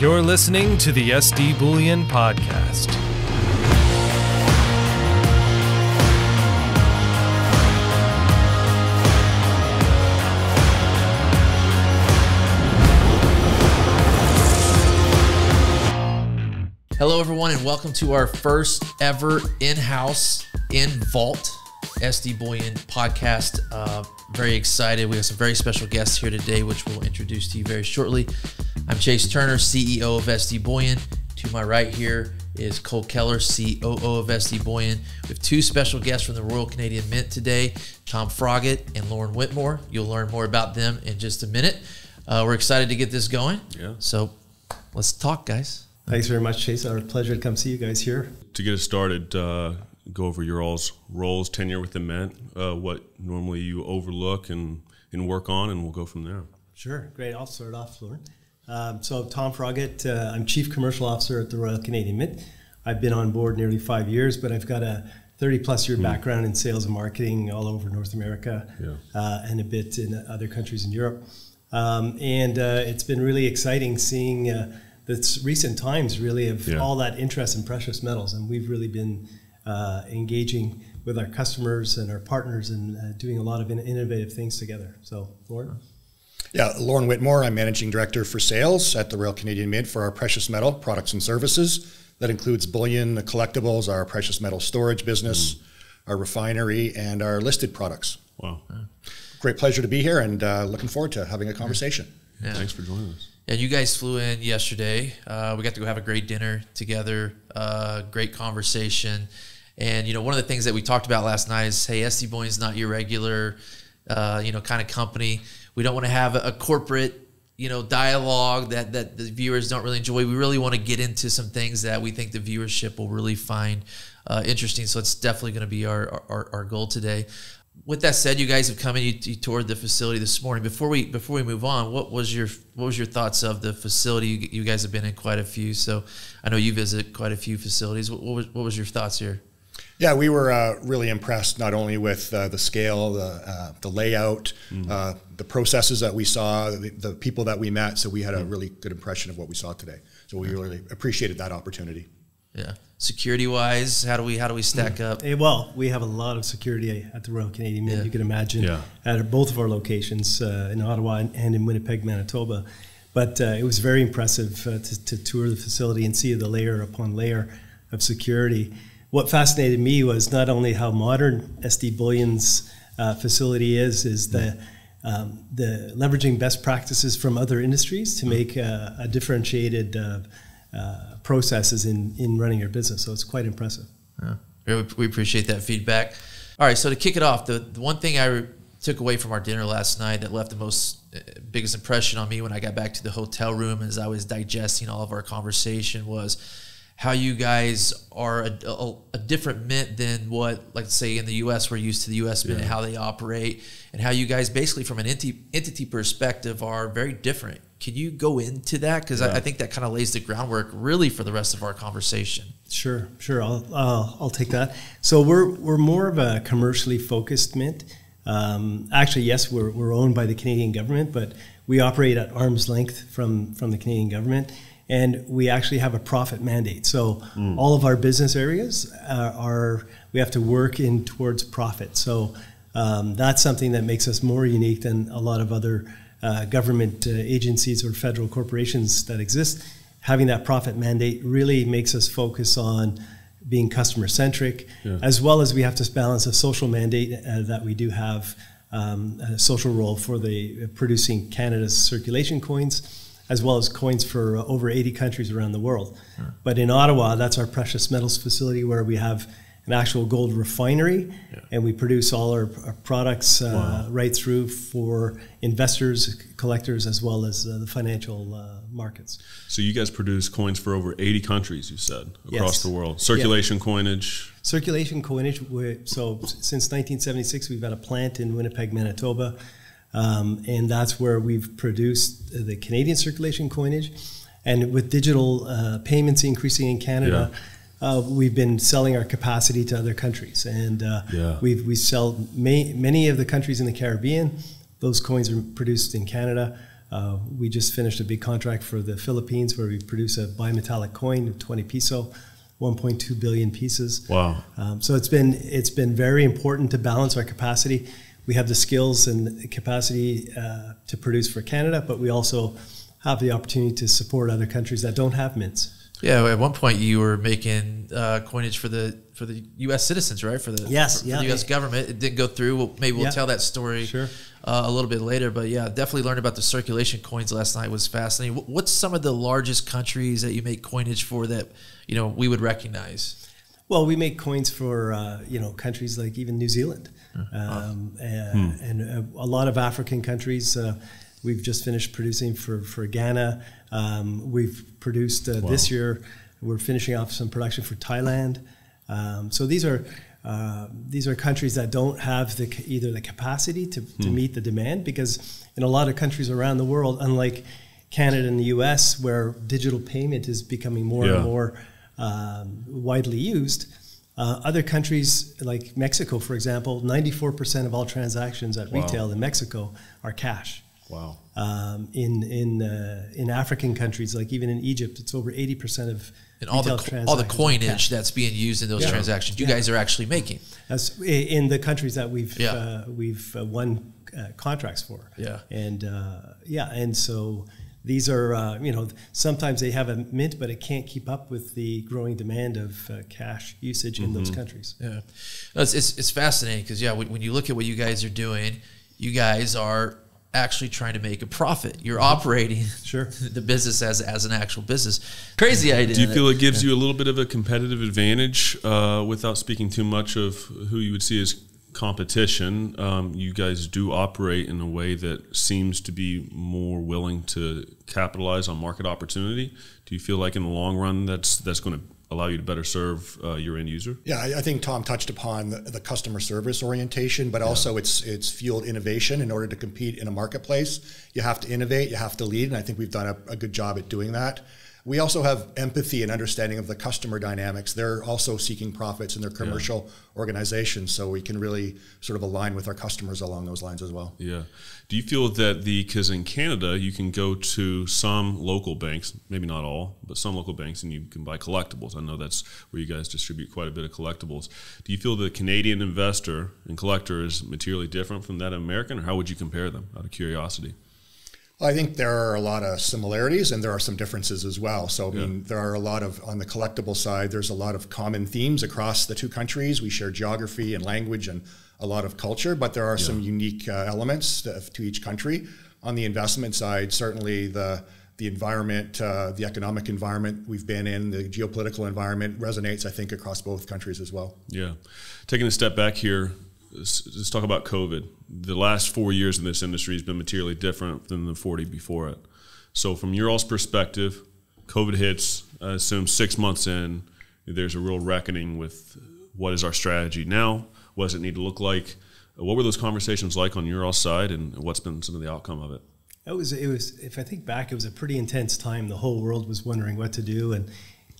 You're listening to the SD Bullion Podcast. Hello, everyone, and welcome to our first ever in house, in vault SD Bullion podcast. Uh, very excited. We have some very special guests here today, which we'll introduce to you very shortly. I'm Chase Turner, CEO of SD Bullion. To my right here is Cole Keller, COO of SD Bullion, We have two special guests from the Royal Canadian Mint today Tom Froggett and Lauren Whitmore. You'll learn more about them in just a minute. Uh, we're excited to get this going. Yeah. So let's talk, guys. Thanks very much, Chase. Our pleasure to come see you guys here. To get us started, uh, go over your all's roles, tenure with the Mint, uh, what normally you overlook and, and work on, and we'll go from there. Sure, great. I'll start off, Lauren. Um, so, Tom Froggett. uh, I'm Chief Commercial Officer at the Royal Canadian Mint. I've been on board nearly five years, but I've got a 30 plus year background in sales and marketing all over North America Yeah. uh, and a bit in other countries in Europe. Um, and uh, it's been really exciting seeing uh, the recent times really of Yeah. all that interest in precious metals. And we've really been uh, engaging with our customers and our partners and uh, doing a lot of in- innovative things together. So, Lauren? Yeah, Lauren Whitmore. I'm Managing Director for Sales at the Royal Canadian Mint for our precious metal products and services. That includes bullion, the collectibles, our precious metal storage business, our refinery, and our listed products. Wow. Great pleasure to be here and uh, looking forward to having a conversation. Yeah. Thanks for joining us. Yeah, you guys flew in yesterday. Uh, we got to go have a great dinner together, uh, great conversation. And, you know, one of the things that we talked about last night is, hey, SD Bullion's not your regular, uh, you know, kind of company. We don't want to have a corporate, you know, dialogue that, that the viewers don't really enjoy. We really want to get into some things that we think the viewership will really find uh, interesting. So it's definitely going to be our, our, our goal today with that said, you guys have come and You, you toured the facility this morning. Before we before we move on, what was your what was your thoughts of the facility? You, you guys have been in quite a few, so I know you visit quite a few facilities. What, what was what was your thoughts here? Yeah, we were uh, really impressed not only with uh, the scale, the, uh, the layout, uh, the processes that we saw, the, the people that we met. So we had a really good impression of what we saw today. So we really appreciated that opportunity. Yeah, security wise, how do we how do we stack up? Eh, well, we have a lot of security at the Royal Canadian Mint. Yeah. You can imagine Yeah. at both of our locations uh, in Ottawa and, and in Winnipeg, Manitoba. But uh, it was very impressive uh, to, to tour the facility and see the layer upon layer of security. What fascinated me was not only how modern SD Bullion's uh, facility is, is the um, the leveraging best practices from other industries to make uh, a differentiated uh, uh, processes in, in running your business. So it's quite impressive. Yeah. We appreciate that feedback. All right, so to kick it off, the, the one thing I took away from our dinner last night that left the most uh, biggest impression on me when I got back to the hotel room as I was digesting all of our conversation was how you guys are a, a, a different mint than what, like say in the U.S. we're used to the U.S. mint and how they operate, and how you guys basically from an entity entity perspective are very different. Can you go into that because I, I think that kind of lays the groundwork really for the rest of our conversation. Sure, sure. I'll uh, I'll take that. So we're we're more of a commercially focused mint. Um, actually, yes, we're, we're owned by the Canadian government, but we operate at arm's length from from the Canadian government, and we actually have a profit mandate. So all of our business areas uh, are we have to work in towards profit. So um, that's something that makes us more unique than a lot of other uh, government uh, agencies or federal corporations that exist. Having that profit mandate really makes us focus on being customer centric, as well as we have to balance a social mandate uh, that we do have um, a social role for the producing Canada's circulation coins, as well as coins for uh, over 80 countries around the world. But in Ottawa, that's our precious metals facility where we have an actual gold refinery, and we produce all our, our products uh, right through for investors, collectors, as well as uh, the financial uh, markets. So you guys produce coins for over 80 countries, you said, across Yes. the world. Circulation coinage. Circulation coinage. so since 1976, we've had a plant in Winnipeg, Manitoba, um, and that's where we've produced the Canadian circulation coinage. And with digital uh, payments increasing in Canada, uh, we've been selling our capacity to other countries, and uh, Yeah. we've we sell ma- many of the countries in the Caribbean. Those coins are produced in Canada. Uh, we just finished a big contract for the Philippines where we produce a bimetallic coin of 20 peso, 1.2 billion pieces. Wow. Um, so it's been it's been very important to balance our capacity. We have the skills and capacity uh, to produce for Canada, but we also have the opportunity to support other countries that don't have mints. Yeah, at one point you were making uh, coinage for the for the U.S. citizens, right? For the Yes, for, for yeah. the U.S. government. It didn't go through. Well, maybe we'll Yeah. tell that story Sure. uh, a little bit later. But yeah, definitely learned about the circulation coins last night. was fascinating. Wh- What's some of the largest countries that you make coinage for that you know we would recognize? Well, we make coins for uh, you know countries like even New Zealand, um, and, and uh, a lot of African countries. Uh, we've just finished producing for for Ghana. Um, we've produced uh, this year. We're finishing off some production for Thailand. Um, so these are. Uh, these are countries that don't have the, either the capacity to, to meet the demand because in a lot of countries around the world, unlike Canada and the U.S., where digital payment is becoming more Yeah. and more um, widely used. Uh, other countries like Mexico, for example, 94% of all transactions at Wow. retail in Mexico are cash. Wow. Um, in in uh, in African countries, like even in Egypt, it's over 80% of And all the all the coinage that's being used in those Yeah. transactions, you Yeah. guys are actually making. That's in the countries that we've Yeah. uh, we've uh, won uh, contracts for. Yeah. and uh, yeah, and so these are uh, you know sometimes they have a mint, but it can't keep up with the growing demand of uh, cash usage in those countries. Yeah, No, it's it's, it's fascinating because yeah, when, when you look at what you guys are doing, you guys are actually trying to make a profit. You're operating Sure. the business as as an actual business. Crazy idea. Do you feel it gives you a little bit of a competitive advantage uh, without speaking too much of who you would see as competition? Um, you guys do operate in a way that seems to be more willing to capitalize on market opportunity. Do you feel like in the long run that's that's going to allow you to better serve uh, your end user? Yeah, I, I think Tom touched upon the, the customer service orientation, but also it's it's fueled innovation. In order to compete in a marketplace, you have to innovate, you have to lead, and I think we've done a, a good job at doing that. We also have empathy and understanding of the customer dynamics. They're also seeking profits in their commercial organizations, so we can really sort of align with our customers along those lines as well. Yeah. Do you feel that the because in Canada you can go to some local banks, maybe not all, but some local banks, and you can buy collectibles. I know that's where you guys distribute quite a bit of collectibles. Do you feel the Canadian investor and collector is materially different from that American, or how would you compare them? Out of curiosity. I think there are a lot of similarities and there are some differences as well. So, I mean, there are a lot of, on the collectible side, there's a lot of common themes across the two countries. We share geography and language and a lot of culture, but there are some unique uh, elements to, to each country. On the investment side, certainly the the environment, uh, the economic environment we've been in, the geopolitical environment resonates, I think, across both countries as well. Yeah. Taking a step back here, let's, let's talk about COVID. The last four years in this industry has been materially different than the 40 before it. So, from your all's perspective, COVID hits, I assume six months in, there's a real reckoning with what is our strategy now? What does it need to look like? What were those conversations like on your all side, and what's been some of the outcome of it? It was, it was. If I think back, it was a pretty intense time. The whole world was wondering what to do, and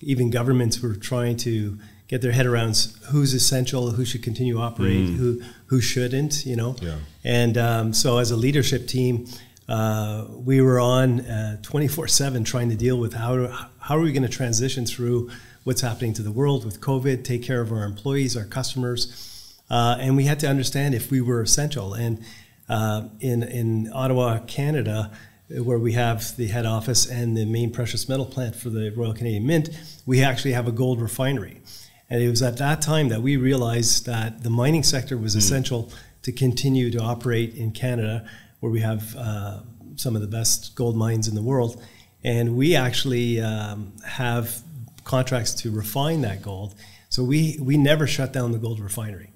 even governments were trying to get their head around who's essential, who should continue to operate, who who shouldn't. You know. Yeah. And um, so, as a leadership team, uh, we were on twenty four seven trying to deal with how how are we going to transition through what's happening to the world with COVID, take care of our employees, our customers, uh, and we had to understand if we were essential. And uh, in in Ottawa, Canada, where we have the head office and the main precious metal plant for the Royal Canadian Mint, we actually have a gold refinery. And it was at that time that we realized that the mining sector was essential to continue to operate in Canada, where we have uh, some of the best gold mines in the world. And we actually um, have contracts to refine that gold. So we, we never shut down the gold refinery.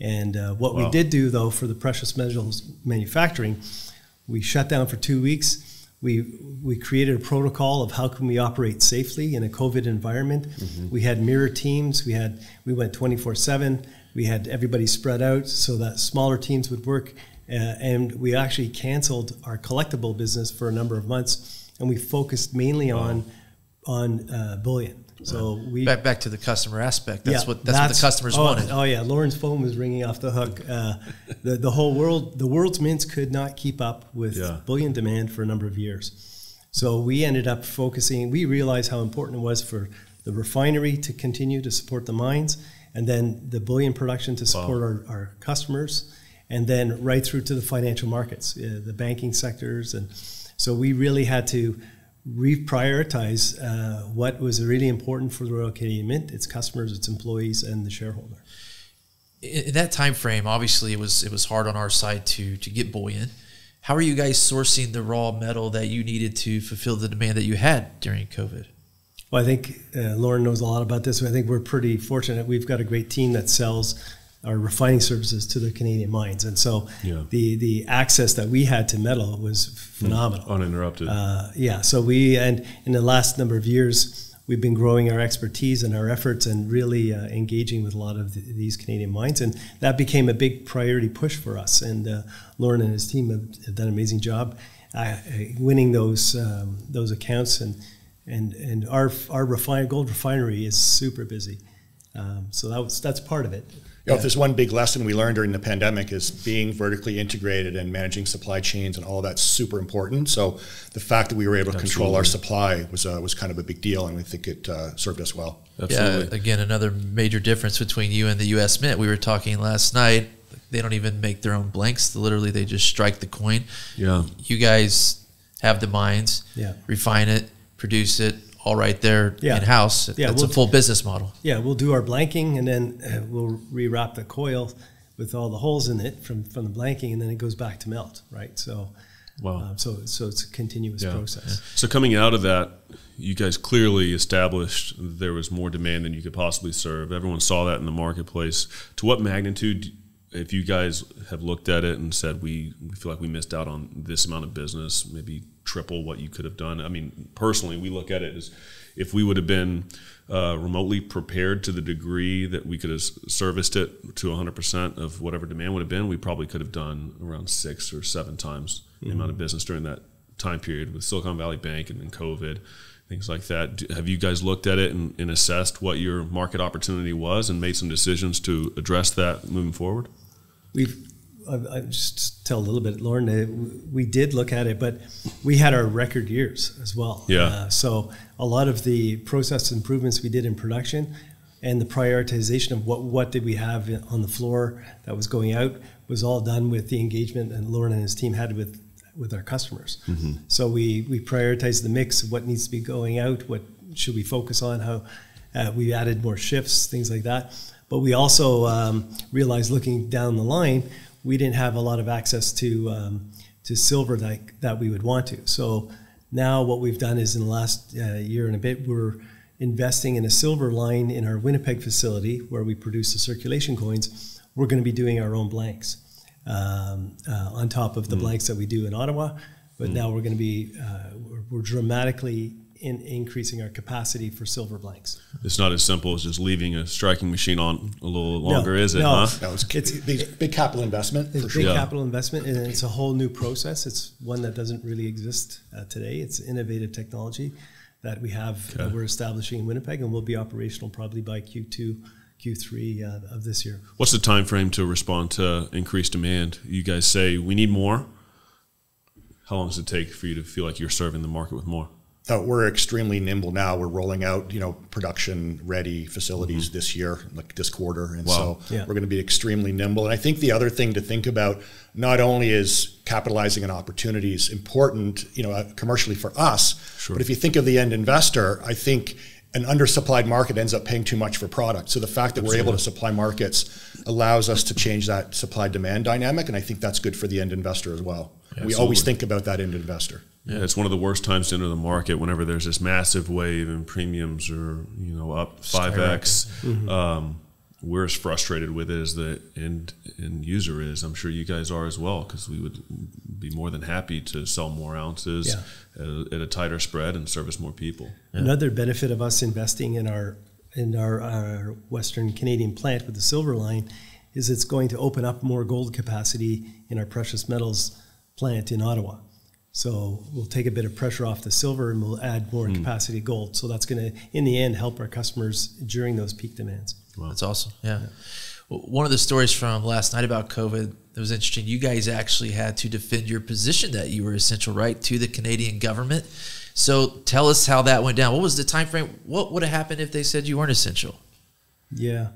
And uh, what we did do, though, for the precious metals manufacturing, we shut down for two weeks. We, we created a protocol of how can we operate safely in a COVID environment. We had mirror teams. We had we went 24/7. We had everybody spread out so that smaller teams would work. Uh, and we actually canceled our collectible business for a number of months, and we focused mainly on on uh, bullion. So we Back back to the customer aspect. That's yeah, what that's, what the customers oh, wanted. Oh yeah, Lauren's phone was ringing off the hook. Uh, the the whole world, the world's mints could not keep up with Yeah. bullion demand for a number of years. So we ended up focusing. We realized how important it was for the refinery to continue to support the mines, and then the bullion production to support our, our customers, and then right through to the financial markets, uh, the banking sectors, and so we really had to reprioritize uh, what was really important for the Royal Canadian Mint, its customers, its employees, and the shareholder. in that time frame, obviously it was it was hard on our side to to get bullion. How are you guys sourcing the raw metal that you needed to fulfill the demand that you had during COVID? Well, I think uh, Lauren knows a lot about this. I think we're pretty fortunate. We've got a great team that sells our refining services to the Canadian mines, and so Yeah. the the access that we had to metal was phenomenal. Uninterrupted. Uh, yeah, so we and in the last number of years, we've been growing our expertise and our efforts, and really uh, engaging with a lot of th these Canadian mines, and that became a big priority push for us. And uh, Lauren and his team have, have done an amazing job uh, winning those um, those accounts, and and and our our refine, gold refinery is super busy. Um, so that was that's part of it. You know, if there's one big lesson we learned during the pandemic is being vertically integrated and managing supply chains and all that's super important. So the fact that we were able to control our supply was uh, was kind of a big deal, and we think it uh, served us well. Absolutely. Yeah, again, another major difference between you and the U.S. Mint. We were talking last night. They don't even make their own blanks. Literally, they just strike the coin. Yeah. You guys have the mines, Yeah. refine it, produce it, all right there Yeah. in house. Yeah, it's we'll- a full business model. Yeah, we'll do our blanking, and then uh, we'll rewrap the coil with all the holes in it from, from the blanking, and then it goes back to melt, right? So, Wow. uh, so so it's a continuous Yeah. process. So coming out of that, you guys clearly established there was more demand than you could possibly serve. Everyone saw that in the marketplace. To what magnitude, if you guys have looked at it and said we, we feel like we missed out on this amount of business, maybe triple what you could have done? I mean, personally, we look at it as if we would have been uh, remotely prepared to the degree that we could have serviced it to 100% of whatever demand would have been, we probably could have done around six or seven times the amount of business during that time period with Silicon Valley Bank and then COVID, things like that. Have you guys looked at it and, and assessed what your market opportunity was and made some decisions to address that moving forward? We've, I, I just tell a little bit, Lauren, we did look at it, but we had our record years as well. Yeah. Uh, so a lot of the process improvements we did in production and the prioritization of what, what did we have on the floor that was going out was all done with the engagement and Lauren and his team had with with our customers. So we we prioritized the mix of what needs to be going out, what should we focus on, how uh, we added more shifts, things like that. But we also um, realized looking down the line, we didn't have a lot of access to um, to silver that that we would want to. So now what we've done is in the last uh, year and a bit, we're investing in a silver line in our Winnipeg facility where we produce the circulation coins. We're going to be doing our own blanks um, uh, on top of the blanks that we do in Ottawa. But now we're going to be uh, we're, we're dramatically in increasing our capacity for silver blanks. It's not as simple as just leaving a striking machine on a little longer, is it? no. Huh? That was It's- it's big, big capital investment It's for a sure. big Yeah. capital investment, and it's a whole new process. It's one that doesn't really exist uh, today. It's innovative technology that we have that Okay. we're establishing in Winnipeg, and will be operational probably by Q2, Q3 uh, of this year. What's the time frame to respond to increased demand? You guys say we need more. How long does it take for you to feel like you're serving the market with more? Uh, we're extremely nimble now. We're rolling out, you know, production ready facilities this year, like this quarter, and Wow. so Yeah. we're going to be extremely nimble. And I think the other thing to think about not only is capitalizing on opportunities important, you know, uh, commercially for us, but if you think of the end investor, I think an undersupplied market ends up paying too much for product. So the fact that we're able to supply markets allows us to change that supply demand dynamic, and I think that's good for the end investor as well. We always think about that end investor. Yeah, it's one of the worst times to enter the market whenever there's this massive wave and premiums are you know up five x. Um, we're as frustrated with it as the end end user is. I'm sure you guys are as well because we would be more than happy to sell more ounces Yeah. at, a, at a tighter spread and service more people. Another benefit of us investing in our in our, our Western Canadian plant with the silver line is it's going to open up more gold capacity in our precious metals plant in Ottawa. So we'll take a bit of pressure off the silver and we'll add more hmm. capacity gold. So that's going to, in the end, help our customers during those peak demands. That's awesome. Yeah. Well, One of the stories from last night about COVID that was interesting. You guys actually had to defend your position that you were essential, right, to the Canadian government. So tell us how that went down. What was the time frame? What would have happened if they said you weren't essential? Yeah.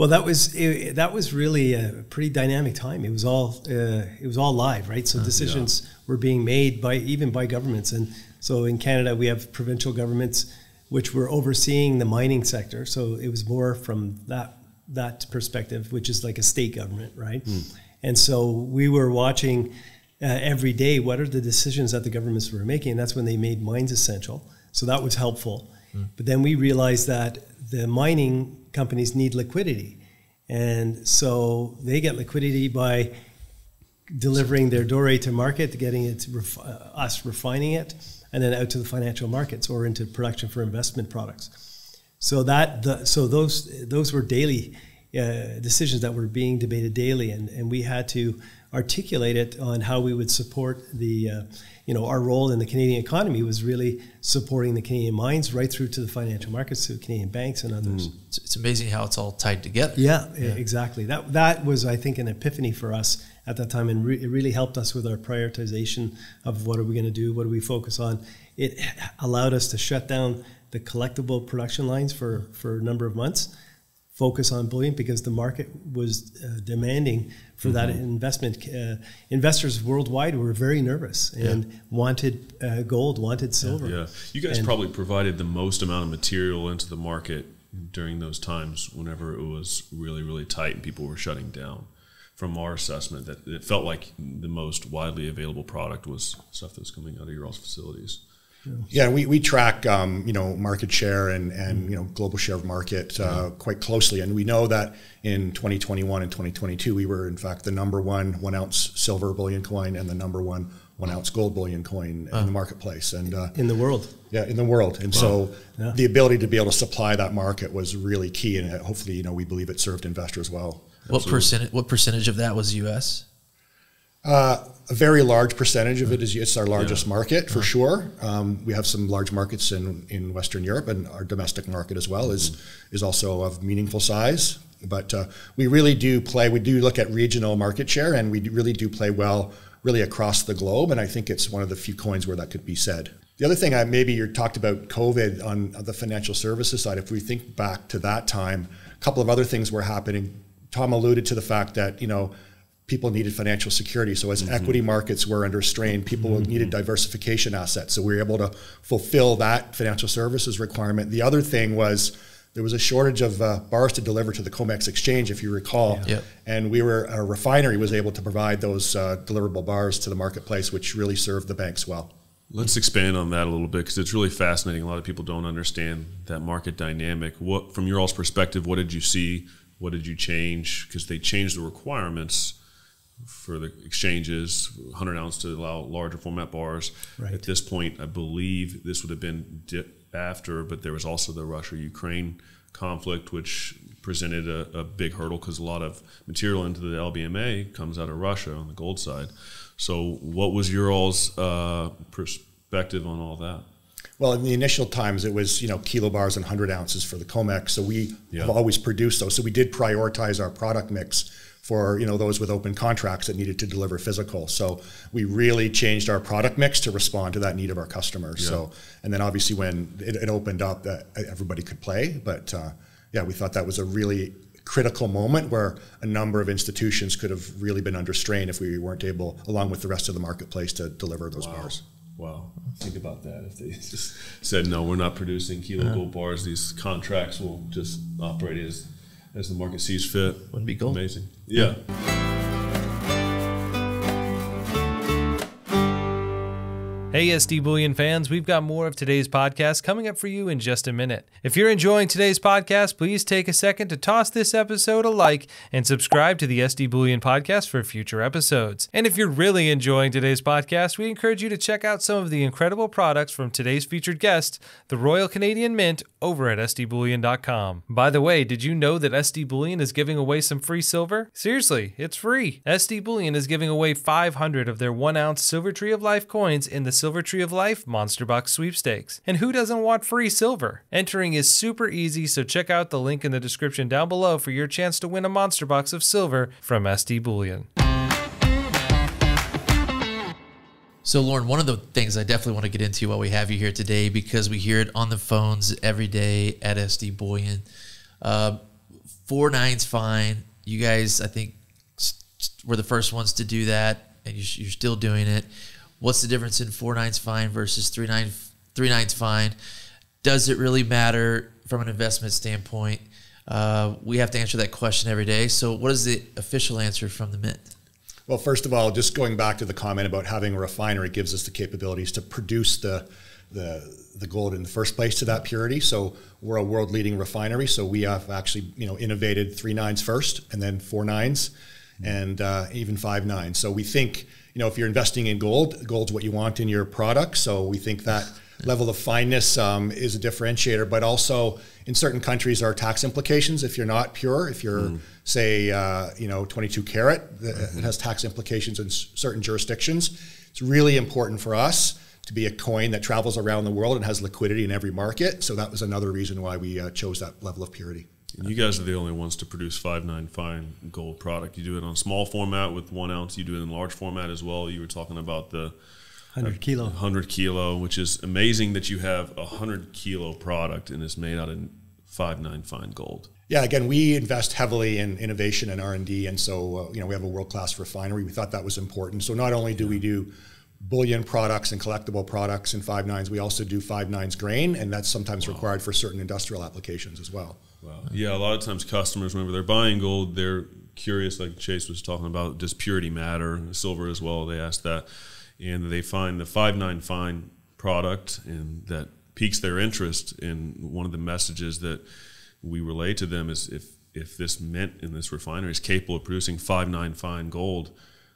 Well, that was it, that was really a pretty dynamic time. It was all uh, it was all live, right? So decisions were being made by even by governments, and so in Canada we have provincial governments which were overseeing the mining sector. So it was more from that that perspective, which is like a state government, right? And so we were watching uh, every day what are the decisions that the governments were making. And that's when they made mines essential. So that was helpful. But then we realized that the mining companies need liquidity. And so they get liquidity by delivering their doré to market, getting it, ref- uh, us refining it, and then out to the financial markets or into production for investment products. So that the, so those those were daily uh, decisions that were being debated daily, and, and we had to articulate it on how we would support the uh, you know our role in the Canadian economy was really supporting the Canadian mines right through to the financial markets, to Canadian banks and others. It's, it's amazing how it's all tied together. Yeah, e- exactly. That that was, I think, an epiphany for us at that time, and re- it really helped us with our prioritization of what are we going to do, what do we focus on. It allowed us to shut down the collectible production lines for for a number of months, focus on bullion because the market was uh, demanding for that investment. Uh, investors worldwide were very nervous and wanted uh, gold, wanted silver. Yeah, you guys And- probably provided the most amount of material into the market during those times whenever it was really, really tight and people were shutting down. From our assessment, that it felt like the most widely available product was stuff that was coming out of your all's facilities. Yeah, we, we track um, you know market share and, and you know global share of market uh, quite closely, and we know that in 2021 and 2022 we were in fact the number one one ounce silver bullion coin and the number one one ounce gold bullion coin in the marketplace, and uh, in the world. yeah, in the world. And so Yeah. the ability to be able to supply that market was really key, and uh, hopefully you know we believe it served investors well. What percentage? What percentage of that was U.S.? Uh, a very large percentage of it is it's our largest market for sure. Um, we have some large markets in, in Western Europe, and our domestic market as well is is also of meaningful size. But uh, we really do play. We do look at regional market share, and we do- really do play well, really across the globe. And I think it's one of the few coins where that could be said. The other thing, I maybe you talked about COVID on the financial services side. If we think back to that time, a couple of other things were happening. Tom alluded to the fact that you know people needed financial security. So as equity markets were under strain, people needed diversification assets. So we were able to fulfill that financial services requirement. The other thing was there was a shortage of uh, bars to deliver to the COMEX exchange, if you recall. Yep. And we were a refinery was able to provide those uh, deliverable bars to the marketplace, which really served the banks well. Let's expand on that a little bit because it's really fascinating. A lot of people don't understand that market dynamic. What, from your all's perspective, what did you see? What did you change? Because they changed the requirements for the exchanges, 100 ounce to allow larger format bars. Right. At this point, I believe this would have been after, but there was also the Russia-Ukraine conflict, which presented a, a big hurdle because a lot of material into the LBMA comes out of Russia on the gold side. So, what was your all's uh, perspective on all that? Well, in the initial times, it was you know kilo bars and hundred ounces for the COMEX. So we Yeah. have always produced those. So we did prioritize our product mix for you know those with open contracts that needed to deliver physical. So we really changed our product mix to respond to that need of our customers. So and then obviously when it, it opened up, that everybody could play. But uh, yeah, we thought that was a really critical moment where a number of institutions could have really been under strain if we weren't able, along with the rest of the marketplace, to deliver those bars. Wow. Think about that. If they just said, no, we're not producing kilo gold bars, these contracts will just operate as, as the market sees fit. Wouldn't be cool. Amazing. Yeah. Hey, Hey, SD Bullion fans, we've got more of today's podcast coming up for you in just a minute. If you're enjoying today's podcast, please take a second to toss this episode a like and subscribe to the SD Bullion podcast for future episodes. And if you're really enjoying today's podcast, we encourage you to check out some of the incredible products from today's featured guest, the Royal Canadian Mint, over at sdbullion.com. By the way, did you know that SD Bullion is giving away some free silver? Seriously, it's free. SD Bullion is giving away 500 of their one ounce Silver Tree of Life coins in the Silver Tree of Life Monster Box sweepstakes. And who doesn't want free silver? Entering is super easy, so check out the link in the description down below for your chance to win a Monster Box of silver from SD Bullion. So, Lauren, one of the things I definitely want to get into while we have you here today, because we hear it on the phones every day at SD Bullion. Uh, four nines fine. You guys, I think, were the first ones to do that, and you- you're still doing it. What's the difference in four nines fine versus three nine three nines fine? Does it really matter from an investment standpoint? Uh, we have to answer that question every day. So, what is the official answer from the Mint? Well, first of all, just going back to the comment about having a refinery gives us the capabilities to produce the the, the gold in the first place to that purity. So we're a world leading refinery. So we have actually you know innovated three nines first, and then four nines, and uh, even five nines. So we think you know if you're investing in gold, gold's what you want in your product. So we think that level of fineness um, is a differentiator, but also in certain countries are tax implications if you're not pure. If you're say uh, you know 22 karat, th- it has tax implications in certain jurisdictions. It's really important for us to be a coin that travels around the world and has liquidity in every market. So that was another reason why we uh, chose that level of purity. And you guys are the only ones to produce five nine fine gold product. You do it on small format with one ounce. You do it in large format as well. You were talking about the 100 kilo. 100 kilo, which is amazing that you have a 100 kilo product and it's made out of five nine fine gold. Yeah, again, we invest heavily in innovation and R and D, and so uh, you know we have a world class refinery. We thought that was important. So not only do we do bullion products and collectible products in five nines, we also do five nines grain, and that's sometimes required for certain industrial applications as well. Wow. Yeah, a lot of times customers, whenever they're buying gold, they're curious, like Chase was talking about, does purity matter? Silver as well, they ask that. And they find the 5.9 fine product, and that piques their interest. And one of the messages that we relay to them is if, if this mint in this refinery is capable of producing 5.9 fine gold,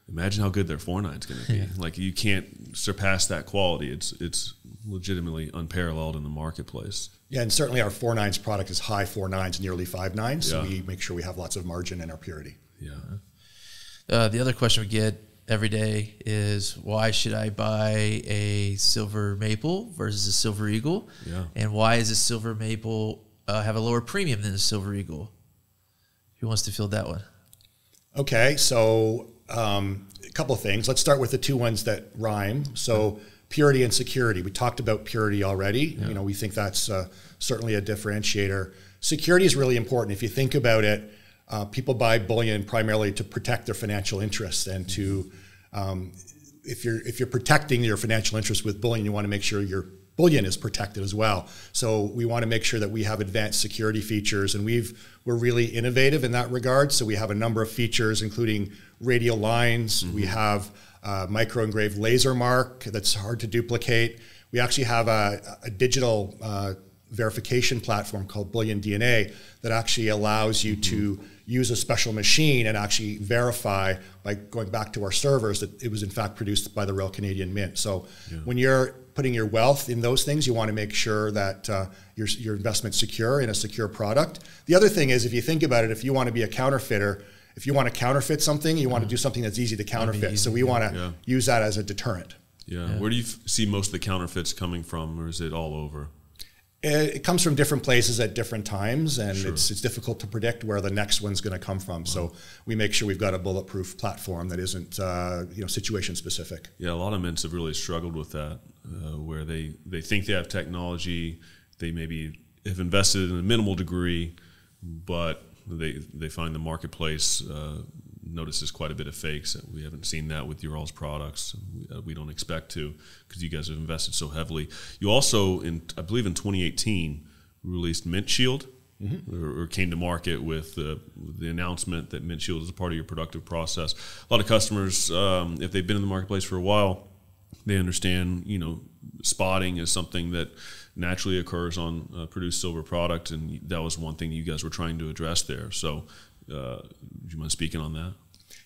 imagine how good their 4.9 is going to be. Like, you can't surpass that quality. It's, it's legitimately unparalleled in the marketplace. Yeah, and certainly our four nines product is high four nines nearly five nines. So we make sure we have lots of margin in our purity. Yeah. Uh, the other question we get every day is why should I buy a silver maple versus a silver eagle? Yeah. And why does a silver maple uh, have a lower premium than a silver eagle? Who wants to field that one? Okay, so um, a couple of things. Let's start with the two ones that rhyme. So purity and security. We talked about purity already. You know, we think that's uh, certainly a differentiator. Security is really important. If you think about it, uh, people buy bullion primarily to protect their financial interests and to um, if you're if you're protecting your financial interests with bullion, you want to make sure your bullion is protected as well. So we want to make sure that we have advanced security features, and we've we're really innovative in that regard. So we have a number of features, including radial lines. We have uh, micro engraved laser mark that's hard to duplicate. We actually have a, a digital uh, verification platform called Bullion DNA that actually allows you to use a special machine and actually verify by going back to our servers that it was in fact produced by the Royal Canadian Mint. So when you're putting your wealth in those things, you want to make sure that uh, your, your investment's secure in a secure product. The other thing is, if you think about it, if you want to be a counterfeiter, if you want to counterfeit something, you want to do something that's easy to counterfeit. So we want to Yeah. use that as a deterrent. Yeah. Where do you f- see most of the counterfeits coming from, or is it all over? It, it comes from different places at different times, and it's it's difficult to predict where the next one's going to come from. So we make sure we've got a bulletproof platform that isn't uh, you know situation specific. Yeah, a lot of mints have really struggled with that, uh, where they, they think they have technology, they maybe have invested in a minimal degree, but they they find the marketplace uh, notices quite a bit of fakes. We haven't seen that with your all's products. We, uh, we don't expect to because you guys have invested so heavily. You also, in I believe in 2018, released MintShield. Or, or came to market with the, the announcement that MintShield is a part of your productive process. A lot of customers, um, if they've been in the marketplace for a while, They understand, you know, spotting is something that naturally occurs on uh, produced silver product, and that was one thing you guys were trying to address there. So, uh, do you mind speaking on that?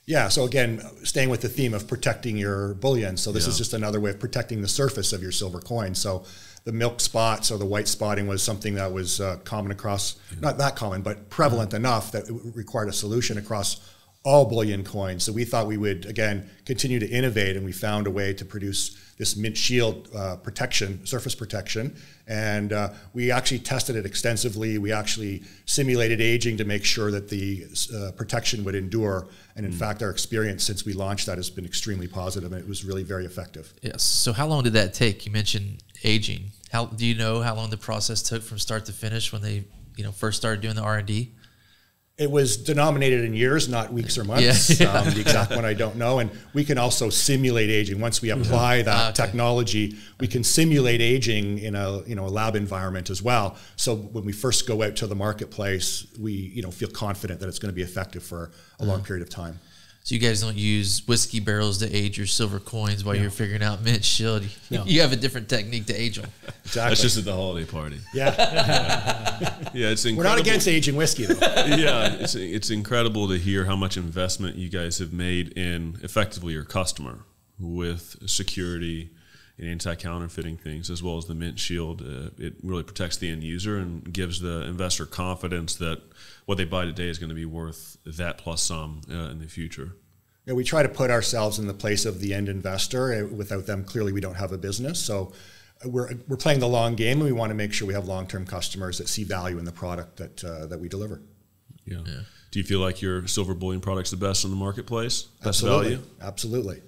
Yeah. So again, staying with the theme of protecting your bullion. So this Yeah. is just another way of protecting the surface of your silver coin. So the milk spots or the white spotting was something that was uh, common across, not that common, but prevalent enough that it required a solution across all bullion coins. So we thought we would again continue to innovate, and we found a way to produce this MintShield uh, protection, surface protection, and uh, we actually tested it extensively. We actually simulated aging to make sure that the uh, protection would endure. And in fact, our experience since we launched that has been extremely positive, and it was really very effective. Yes. So how long did that take? You mentioned aging. How do you know how long the process took from start to finish when they you know first started doing the R and D? It was denominated in years, not weeks or months. Yeah. Um, the exact one I don't know. And we can also simulate aging. Once we apply that Ah, okay. technology, we can simulate aging in a you know a lab environment as well. So when we first go out to the marketplace, we you know feel confident that it's going to be effective for a long period of time. So you guys don't use whiskey barrels to age your silver coins while you're figuring out MintShield. You, No. you have a different technique to age them. Exactly. That's just at the holiday party. yeah. Yeah, it's incredible. We're not against aging whiskey though. yeah, it's it's incredible to hear how much investment you guys have made in effectively your customer with security and anti-counterfeiting things, as well as the MintShield. Uh, it really protects the end user and gives the investor confidence that what they buy today is going to be worth that plus some uh, in the future. Yeah, we try to put ourselves in the place of the end investor. Uh, Without them, clearly, we don't have a business. So uh, we're, we're playing the long game, and we want to make sure we have long-term customers that see value in the product that uh, that we deliver. Yeah. Do you feel like your silver bullion product's the best in the marketplace? Best Absolutely, value? absolutely.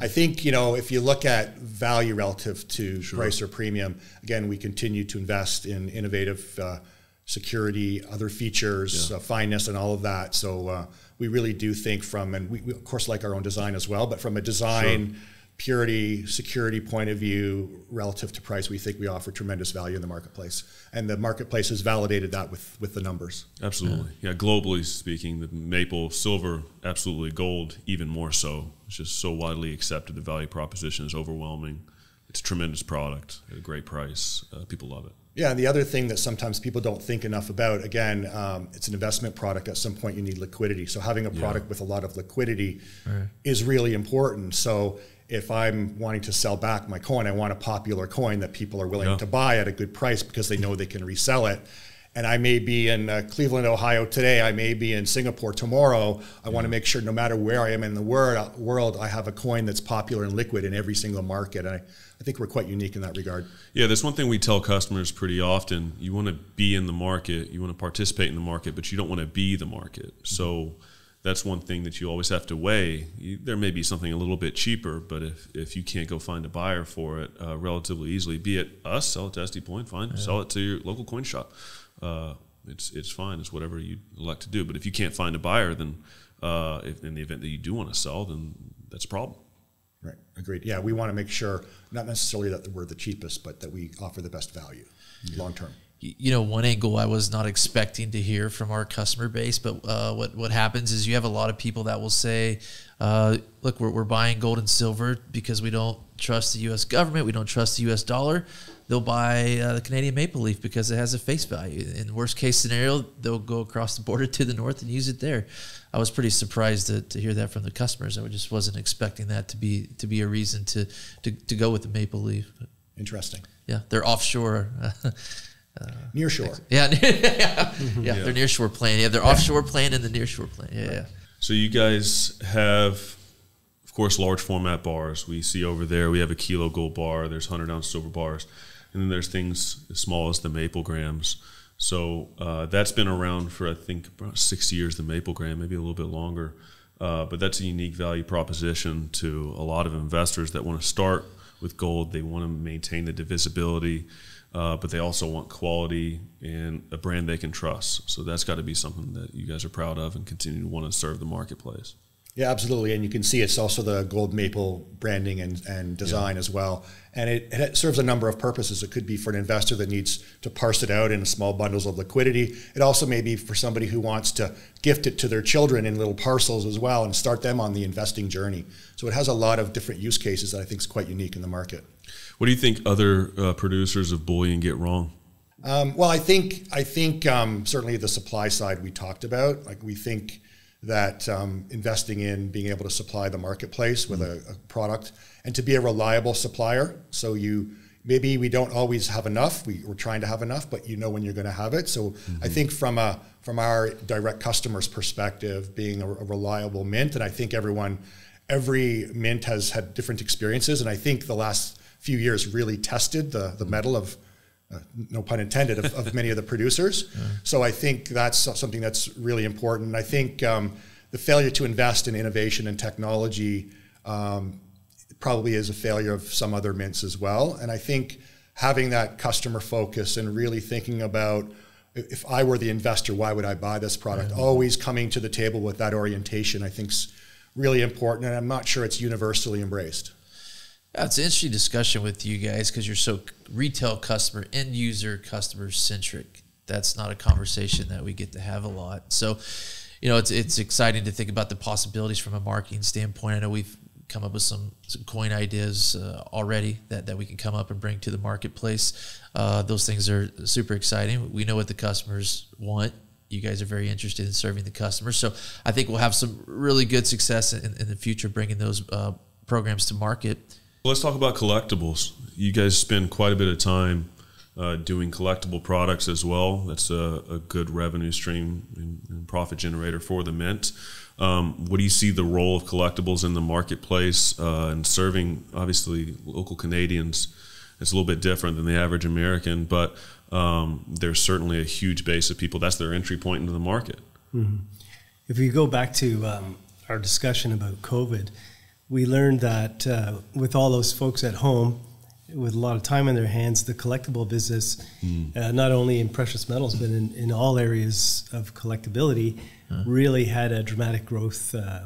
I think you know if you look at value relative to price or premium, again, we continue to invest in innovative uh, security, other features, uh, fineness, and all of that. So uh, we really do think from, and we, we of course like our own design as well, but from a design, purity, security point of view relative to price, we think we offer tremendous value in the marketplace, and the marketplace has validated that with with the numbers. Absolutely. Yeah. globally speaking, the maple, silver, absolutely gold, even more so. It's just so widely accepted. The value proposition is overwhelming. It's a tremendous product at a great price. Uh, people love it. Yeah, and the other thing that sometimes people don't think enough about, again, um, it's an investment product. At some point, you need liquidity. So having a product with a lot of liquidity is really important. So if I'm wanting to sell back my coin, I want a popular coin that people are willing Yeah. to buy at a good price because they know they can resell it. And I may be in uh, Cleveland, Ohio today. I may be in Singapore tomorrow. I want to make sure, no matter where I am in the world, world, I have a coin that's popular and liquid in every single market. And I, I think we're quite unique in that regard. Yeah, that's one thing we tell customers pretty often. You want to be in the market, you want to participate in the market, but you don't want to be the market. So that's one thing that you always have to weigh. You, there may be something a little bit cheaper, but if, if you can't go find a buyer for it uh, relatively easily, be it us, sell it to SD Point, fine. Sell it to your local coin shop. Uh, it's it's fine. It's whatever you elect to do. But if you can't find a buyer, then uh, if, in the event that you do want to sell, then that's a problem. Right. Agreed. Yeah, we want to make sure not necessarily that we're the cheapest, but that we offer the best value long term. You know, one angle I was not expecting to hear from our customer base, but uh, what what happens is you have a lot of people that will say, uh, "Look, we're, we're buying gold and silver because we don't trust the U.S. government, we don't trust the U.S. dollar." They'll buy uh, the Canadian maple leaf because it has a face value. In worst case scenario, they'll go across the border to the north and use it there. I was pretty surprised to, to hear that from the customers. I just wasn't expecting that to be to be a reason to to, to go with the maple leaf. But Interesting. yeah, they're offshore. Near shore. Yeah, yeah, yeah, they're nearshore playing. Yeah, they're offshore plan and the nearshore playing. Yeah, yeah. So you guys have, of course, large format bars. We see over there. We have a kilo gold bar. There's hundred ounce silver bars, and then there's things as small as the maple grams. So uh, that's been around for I think about six years. The maple gram, maybe a little bit longer, uh, but that's a unique value proposition to a lot of investors that want to start with gold. They want to maintain the divisibility. Uh, but they also want quality and a brand they can trust. So that's got to be something that you guys are proud of and continue to want to serve the marketplace. Yeah, absolutely. And you can see it's also the gold maple branding and, and design yeah. as well. And it, it, serves a number of purposes. It could be for an investor that needs to parse it out in small bundles of liquidity. It also may be for somebody who wants to gift it to their children in little parcels as well and start them on the investing journey. So it has a lot of different use cases that I think is quite unique in the market. What do you think other uh, producers of bullion get wrong? Um, well, I think I think um, certainly the supply side we talked about. Like we think that um, investing in being able to supply the marketplace with mm-hmm. a, a, product and to be a reliable supplier. So you maybe we don't always have enough. We, are trying to have enough, but you know when you're going to have it. So mm-hmm. I think from a from our direct customers' perspective, being a, a reliable mint, and I think everyone, every mint has had different experiences, and I think the last few years really tested the the mettle of uh, no pun intended, of, of, many of the producers. Yeah. So I think that's something that's really important. I think um, the failure to invest in innovation and technology um, probably is a failure of some other mints as well. And I think having that customer focus and really thinking about if I were the investor, why would I buy this product? Yeah. Always coming to the table with that orientation, I think, is really important. And I'm not sure it's universally embraced. It's an interesting discussion with you guys because you're so retail customer, end user, customer centric. That's not a conversation that we get to have a lot. So, you know, it's it's exciting to think about the possibilities from a marketing standpoint. I know we've come up with some, some coin ideas uh, already that, that we can come up and bring to the marketplace. Uh, those things are super exciting. We know what the customers want. You guys are very interested in serving the customers. So I think we'll have some really good success in, in the future bringing those uh, programs to market. Let's talk about collectibles. You guys spend quite a bit of time uh, doing collectible products as well. That's a, a good revenue stream and, and, profit generator for the Mint. Um, what do you see the role of collectibles in the marketplace uh, and serving, obviously, local Canadians? It's a little bit different than the average American, but um, there's certainly a huge base of people. That's their entry point into the market. Mm-hmm. If we go back to um, our discussion about COVID, we learned that uh, with all those folks at home, with a lot of time in their hands, the collectible business, mm. uh, not only in precious metals, but in, in all areas of collectability, uh. really had a dramatic growth uh,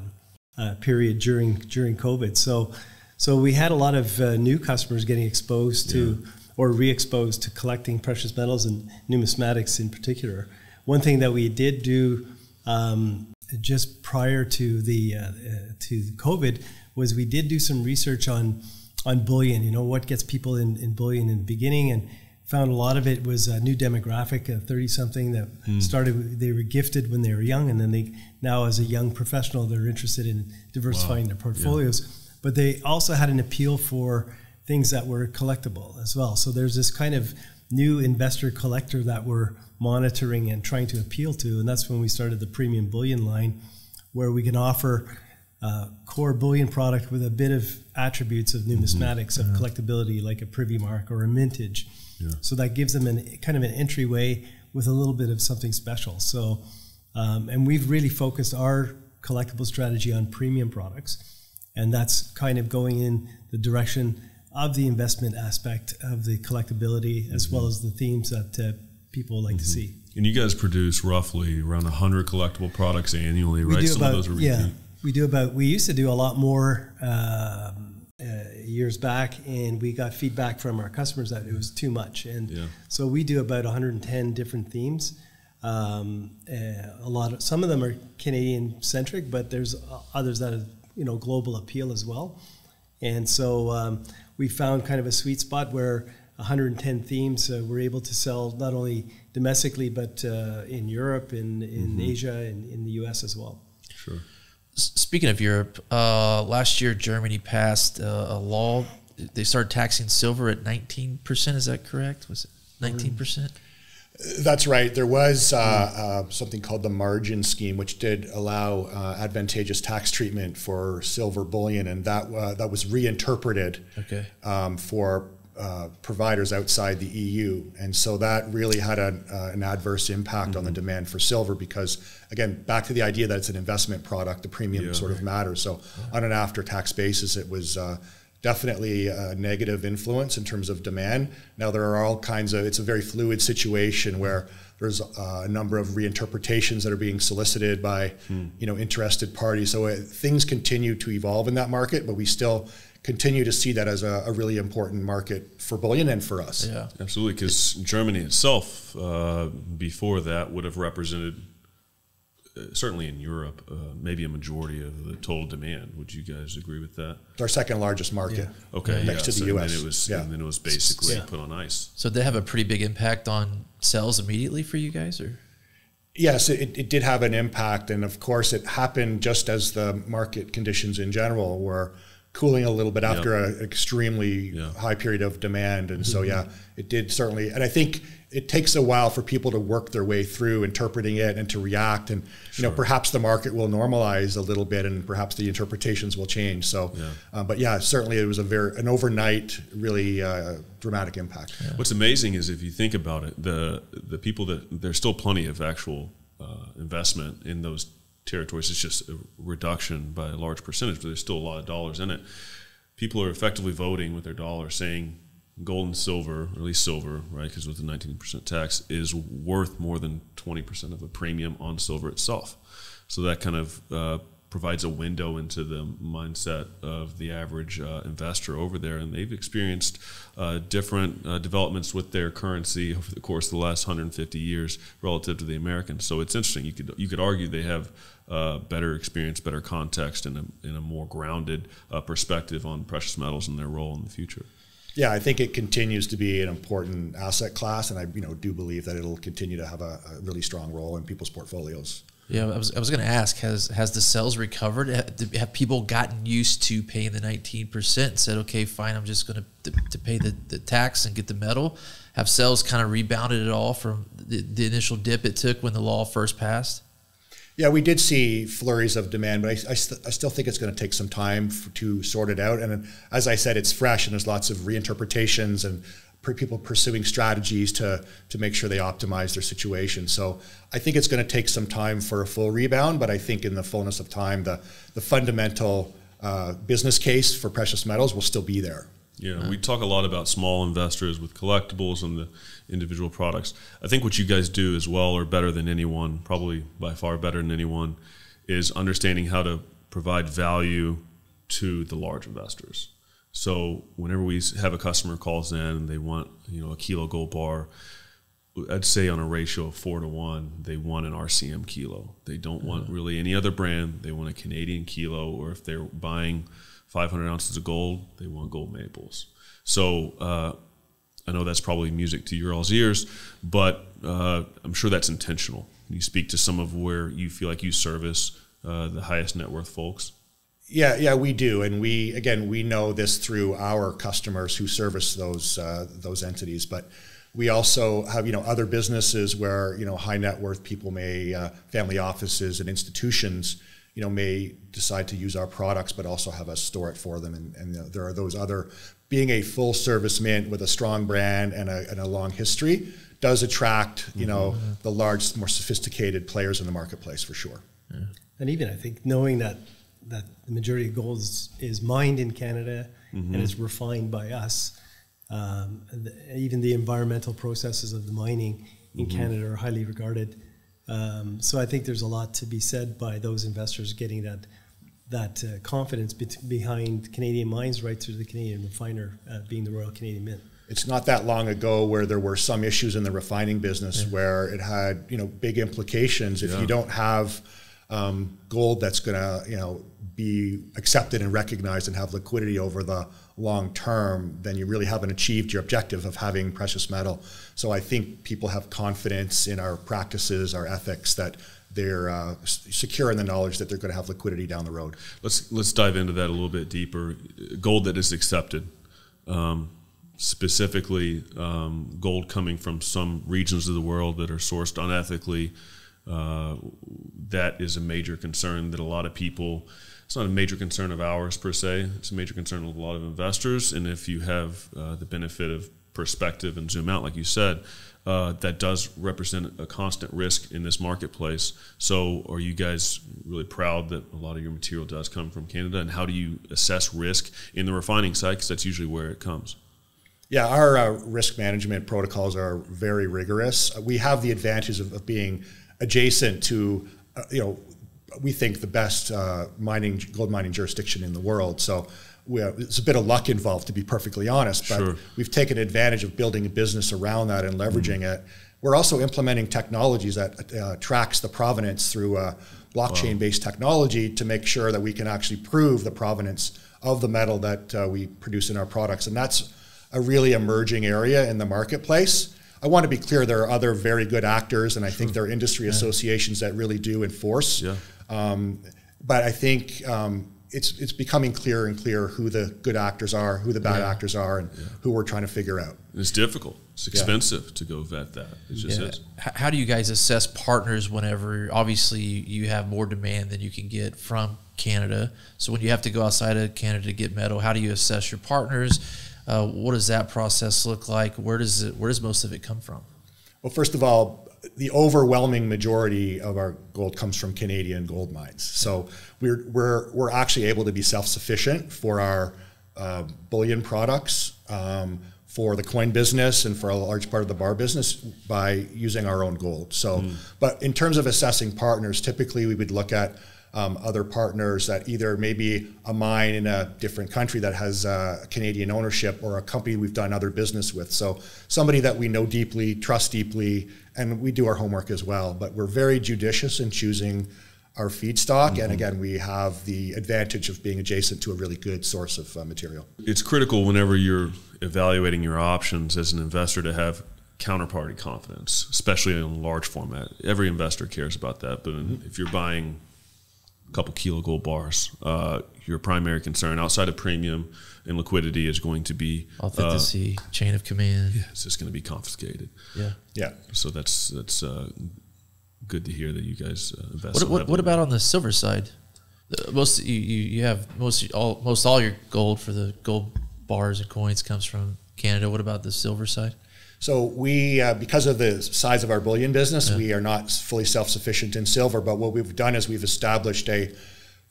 uh period during during COVID. So, so we had a lot of uh, new customers getting exposed to yeah. or re-exposed to collecting precious metals and numismatics in particular. One thing that we did do um, just prior to the uh, to COVID was we did do some research on on bullion. You know what gets people in, in bullion in the beginning, and found a lot of it was a new demographic, a thirty something that mm. started. They were gifted when they were young, and then they now as a young professional they're interested in diversifying wow. their portfolios. Yeah. But they also had an appeal for things that were collectible as well. So there's this kind of new investor collector that we're monitoring and trying to appeal to, and that's when we started the premium bullion line, where we can offer uh, core bullion product with a bit of attributes of numismatics mm-hmm. of yeah. collectability, like a privy mark or a mintage. Yeah. So that gives them an kind of an entryway with a little bit of something special. So, um, and we've really focused our collectible strategy on premium products, and that's kind of going in the direction of the investment aspect of the collectability mm-hmm. as well as the themes that uh, people like mm-hmm. to see. And you guys produce roughly around 100 collectible products annually, right? Some about, of those are repeat. Yeah, we do about. We used to do a lot more um, uh, years back, and we got feedback from our customers that it was too much, and yeah. so we do about 110 different themes. Um, uh, a lot of some of them are Canadian centric, but there's others that have you know global appeal as well. And so um, we found kind of a sweet spot where 110 themes uh, we're able to sell not only domestically but uh, in Europe, in in mm-hmm. Asia, and in the U.S. as well. Sure. Speaking of Europe, uh, last year Germany passed uh, a law. They started taxing silver at 19%. Is that correct? Was it 19%? That's right. There was uh, uh, something called the margin scheme, which did allow uh, advantageous tax treatment for silver bullion, and that uh, that was reinterpreted okay. um, for uh, providers outside the EU, and so that really had a, uh, an adverse impact mm-hmm. on the mm-hmm. demand for silver because, again, back to the idea that it's an investment product, the premium yeah, sort of matters. So, yeah. on an after-tax basis, it was uh, definitely a negative influence in terms of demand. Now there are all kinds of. It's a very fluid situation where there's a, a number of reinterpretations that are being solicited by hmm. you know interested parties. So it, uh, things continue to evolve in that market, but we still continue to see that as a, a really important market for bullion and for us. Yeah, absolutely. Because Germany itself, uh, before that, would have represented uh, certainly in Europe, uh, maybe a majority of the total demand. Would you guys agree with that? It's our second largest market. Yeah. Okay, next yeah. to the so U.S. And then it was, yeah. and then it was basically yeah. put on ice. So they have a pretty big impact on sales immediately for you guys, or? Yes, it, it did have an impact, and of course, it happened just as the market conditions in general were cooling a little bit after an extremely yeah. high period of demand. And mm-hmm. so, yeah, it did certainly. And I think it takes a while for people to work their way through interpreting it and to react. And, sure. you know, perhaps the market will normalize a little bit and perhaps the interpretations will change. So, yeah. Uh, but yeah, certainly it was a very, an overnight, really uh, dramatic impact. Yeah. What's amazing is if you think about it, the, the people that there's still plenty of actual uh, investment in those territories. It's just a reduction by a large percentage, but there's still a lot of dollars in it. People are effectively voting with their dollar, saying gold and silver, or at least silver, right? Because with the 19% tax, is worth more than 20% of a premium on silver itself. So that kind of uh, provides a window into the mindset of the average uh, investor over there, and they've experienced uh, different uh, developments with their currency over the course of the last 150 years relative to the Americans. So it's interesting. You could you could argue they have uh, better experience, better context, and a, in a more grounded uh, perspective on precious metals and their role in the future. Yeah, I think it continues to be an important asset class, and I you know do believe that it'll continue to have a, a really strong role in people's portfolios. Yeah, I was, I was going to ask has has the sales recovered? Have people gotten used to paying the nineteen percent? Said, okay, fine, I'm just going to to pay the, the tax and get the metal. Have sales kind of rebounded at all from the, the initial dip it took when the law first passed? Yeah, we did see flurries of demand, but I, I, st- I still think it's going to take some time to sort it out. And as I said, it's fresh and there's lots of reinterpretations and people pursuing strategies to to make sure they optimize their situation. So I think it's going to take some time for a full rebound, but I think in the fullness of time, the the fundamental uh, business case for precious metals will still be there. Yeah, we talk a lot about small investors with collectibles and the individual products. I think what you guys do as well, or better than anyone, probably by far better than anyone, is understanding how to provide value to the large investors. So whenever we have a customer calls in and they want you know a kilo gold bar, I'd say on a ratio of four to one, they want an RCM kilo. They don't want really any other brand. They want a Canadian kilo, or if they're buying 500 ounces of gold, they want gold maples. So uh, I know that's probably music to your all's ears, but uh, I'm sure that's intentional. You speak to some of where you feel like you service uh, the highest net worth folks. Yeah, yeah, we do, and we again we know this through our customers who service those uh, those entities, but we also have you know other businesses where you know high net worth people may uh, family offices and institutions you know may decide to use our products, but also have us store it for them, and, and you know, there are those other being a full service mint with a strong brand and a, and a long history does attract you know mm-hmm. the large, more sophisticated players in the marketplace for sure. Yeah. And even I think knowing that that the majority of gold is, is mined in Canada mm-hmm. and is refined by us. Um, the, even the environmental processes of the mining in mm-hmm. Canada are highly regarded. Um, so I think there's a lot to be said by those investors getting that that uh, confidence be- behind Canadian mines right through the Canadian refiner uh, being the Royal Canadian Mint. It's not that long ago where there were some issues in the refining business yeah. where it had you know big implications if yeah. you don't have um, gold that's going to you know be accepted and recognized and have liquidity over the long term, then you really haven't achieved your objective of having precious metal. So I think people have confidence in our practices, our ethics that they're uh, secure in the knowledge that they're going to have liquidity down the road. Let's let's dive into that a little bit deeper. Gold that is accepted. Um, specifically, um, gold coming from some regions of the world that are sourced unethically, uh, that is a major concern that a lot of people. It's not a major concern of ours per se. It's a major concern of a lot of investors. And if you have uh, the benefit of perspective and zoom out, like you said, uh, that does represent a constant risk in this marketplace. So, are you guys really proud that a lot of your material does come from Canada? And how do you assess risk in the refining side? Because that's usually where it comes. Yeah, our uh, risk management protocols are very rigorous. We have the advantage of, of being adjacent to, uh, you know, we think the best uh, mining gold mining jurisdiction in the world. So we, it's a bit of luck involved, to be perfectly honest. But Sure. we've taken advantage of building a business around that and leveraging it. We're also implementing technologies that uh, tracks the provenance through uh, blockchain-based technology to make sure that we can actually prove the provenance of the metal that uh, we produce in our products, and that's a really emerging area in the marketplace. I want to be clear, there are other very good actors, and I think there are industry associations that really do enforce. Yeah. Um, but I think um, it's it's becoming clearer and clearer who the good actors are, who the bad actors are, and who we're trying to figure out. It's difficult. It's expensive to go vet that. It just Yeah. is. How do you guys assess partners whenever obviously you have more demand than you can get from Canada? So when you have to go outside of Canada to get metal, how do you assess your partners? Uh, what does that process look like? Where does it? Where does most of it come from? Well, first of all, the overwhelming majority of our gold comes from Canadian gold mines. So we're we're we're actually able to be self-sufficient for our uh, bullion products, um, for the coin business, and for a large part of the bar business by using our own gold. So, but in terms of assessing partners, typically we would look at um, other partners that either maybe a mine in a different country that has uh, Canadian ownership or a company we've done other business with. So somebody that we know deeply, trust deeply, and we do our homework as well. But we're very judicious in choosing our feedstock. And again, we have the advantage of being adjacent to a really good source of uh, material. It's critical whenever you're evaluating your options as an investor to have counterparty confidence, especially in large format. Every investor cares about that. But if you're buying a couple kilo gold bars, uh, your primary concern outside of premium and liquidity is going to be uh, Authenticity, chain of command. Yeah, it's just going to be confiscated. Yeah. Yeah. So that's that's uh, good to hear that you guys uh, invest. What, what, what about on the silver side? The- Most you, you, you have most all most all your gold for the gold bars and coins comes from Canada. What about the silver side? So we, uh, because of the size of our bullion business, we are not fully self-sufficient in silver. But what we've done is we've established a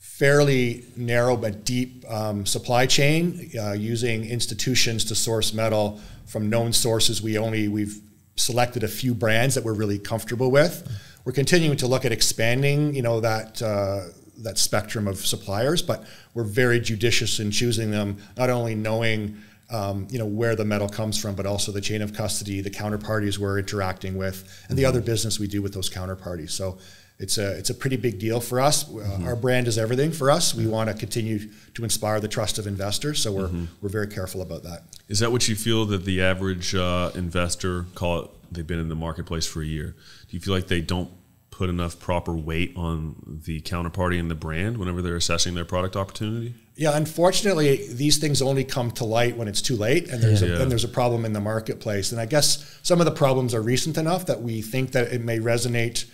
fairly narrow but deep um, supply chain uh, using institutions to source metal from known sources. We only we've selected a few brands that we're really comfortable with. We're continuing to look at expanding, you know, that. Uh, that spectrum of suppliers, but we're very judicious in choosing them, not only knowing um, you know where the metal comes from, but also the chain of custody, the counterparties we're interacting with, and the other business we do with those counterparties. So it's a it's a pretty big deal for us. Uh, our brand is everything for us. We want to continue to inspire the trust of investors, so we're we're very careful about that. Is that what you feel that the average uh, investor call it? They've been in the marketplace for a year. Do you feel like they don't put enough proper weight on the counterparty and the brand whenever they're assessing their product opportunity? Yeah, unfortunately, these things only come to light when it's too late, and there's Yeah. a, and there's a problem in the marketplace. And I guess some of the problems are recent enough that we think that it may resonate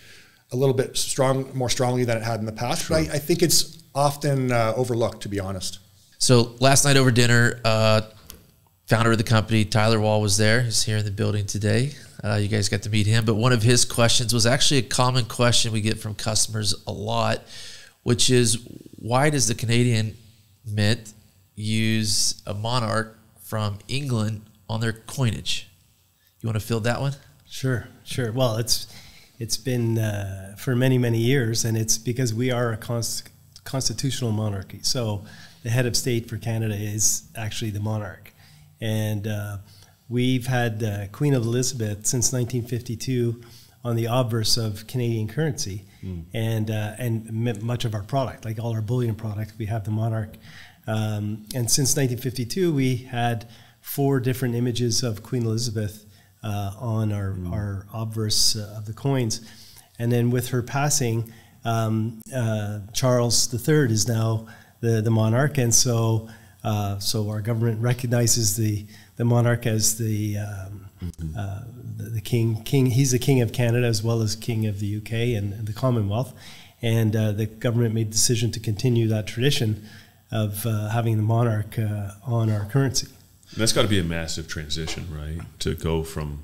a little bit strong, more strongly than it had in the past. But I, I think it's often uh, overlooked, to be honest. So last night over dinner, uh, founder of the company Tyler Wall was there. He's here in the building today. Uh, you guys got to meet him, but one of his questions was actually a common question we get from customers a lot, which is why does the Canadian Mint use a monarch from England on their coinage? You want to field that one? Sure, sure. Well, it's it's been uh, for many many years, and it's because we are a const- constitutional monarchy. So the head of state for Canada is actually the monarch, and uh, we've had uh, Queen of Elizabeth since 1952 on the obverse of Canadian currency, and uh, and m- much of our product, like all our bullion product, we have the monarch. Um, and since 1952, we had four different images of Queen Elizabeth uh, on our, our obverse uh, of the coins. And then with her passing, um, uh, Charles III is now the, the monarch. And so, uh, so our government recognizes the, the monarch as the, um, uh, the, the king, king. He's the king of Canada as well as king of the UK and, and the Commonwealth. And uh, the government made the decision to continue that tradition of uh, having the monarch uh, on our currency. And that's got to be a massive transition, right? To go from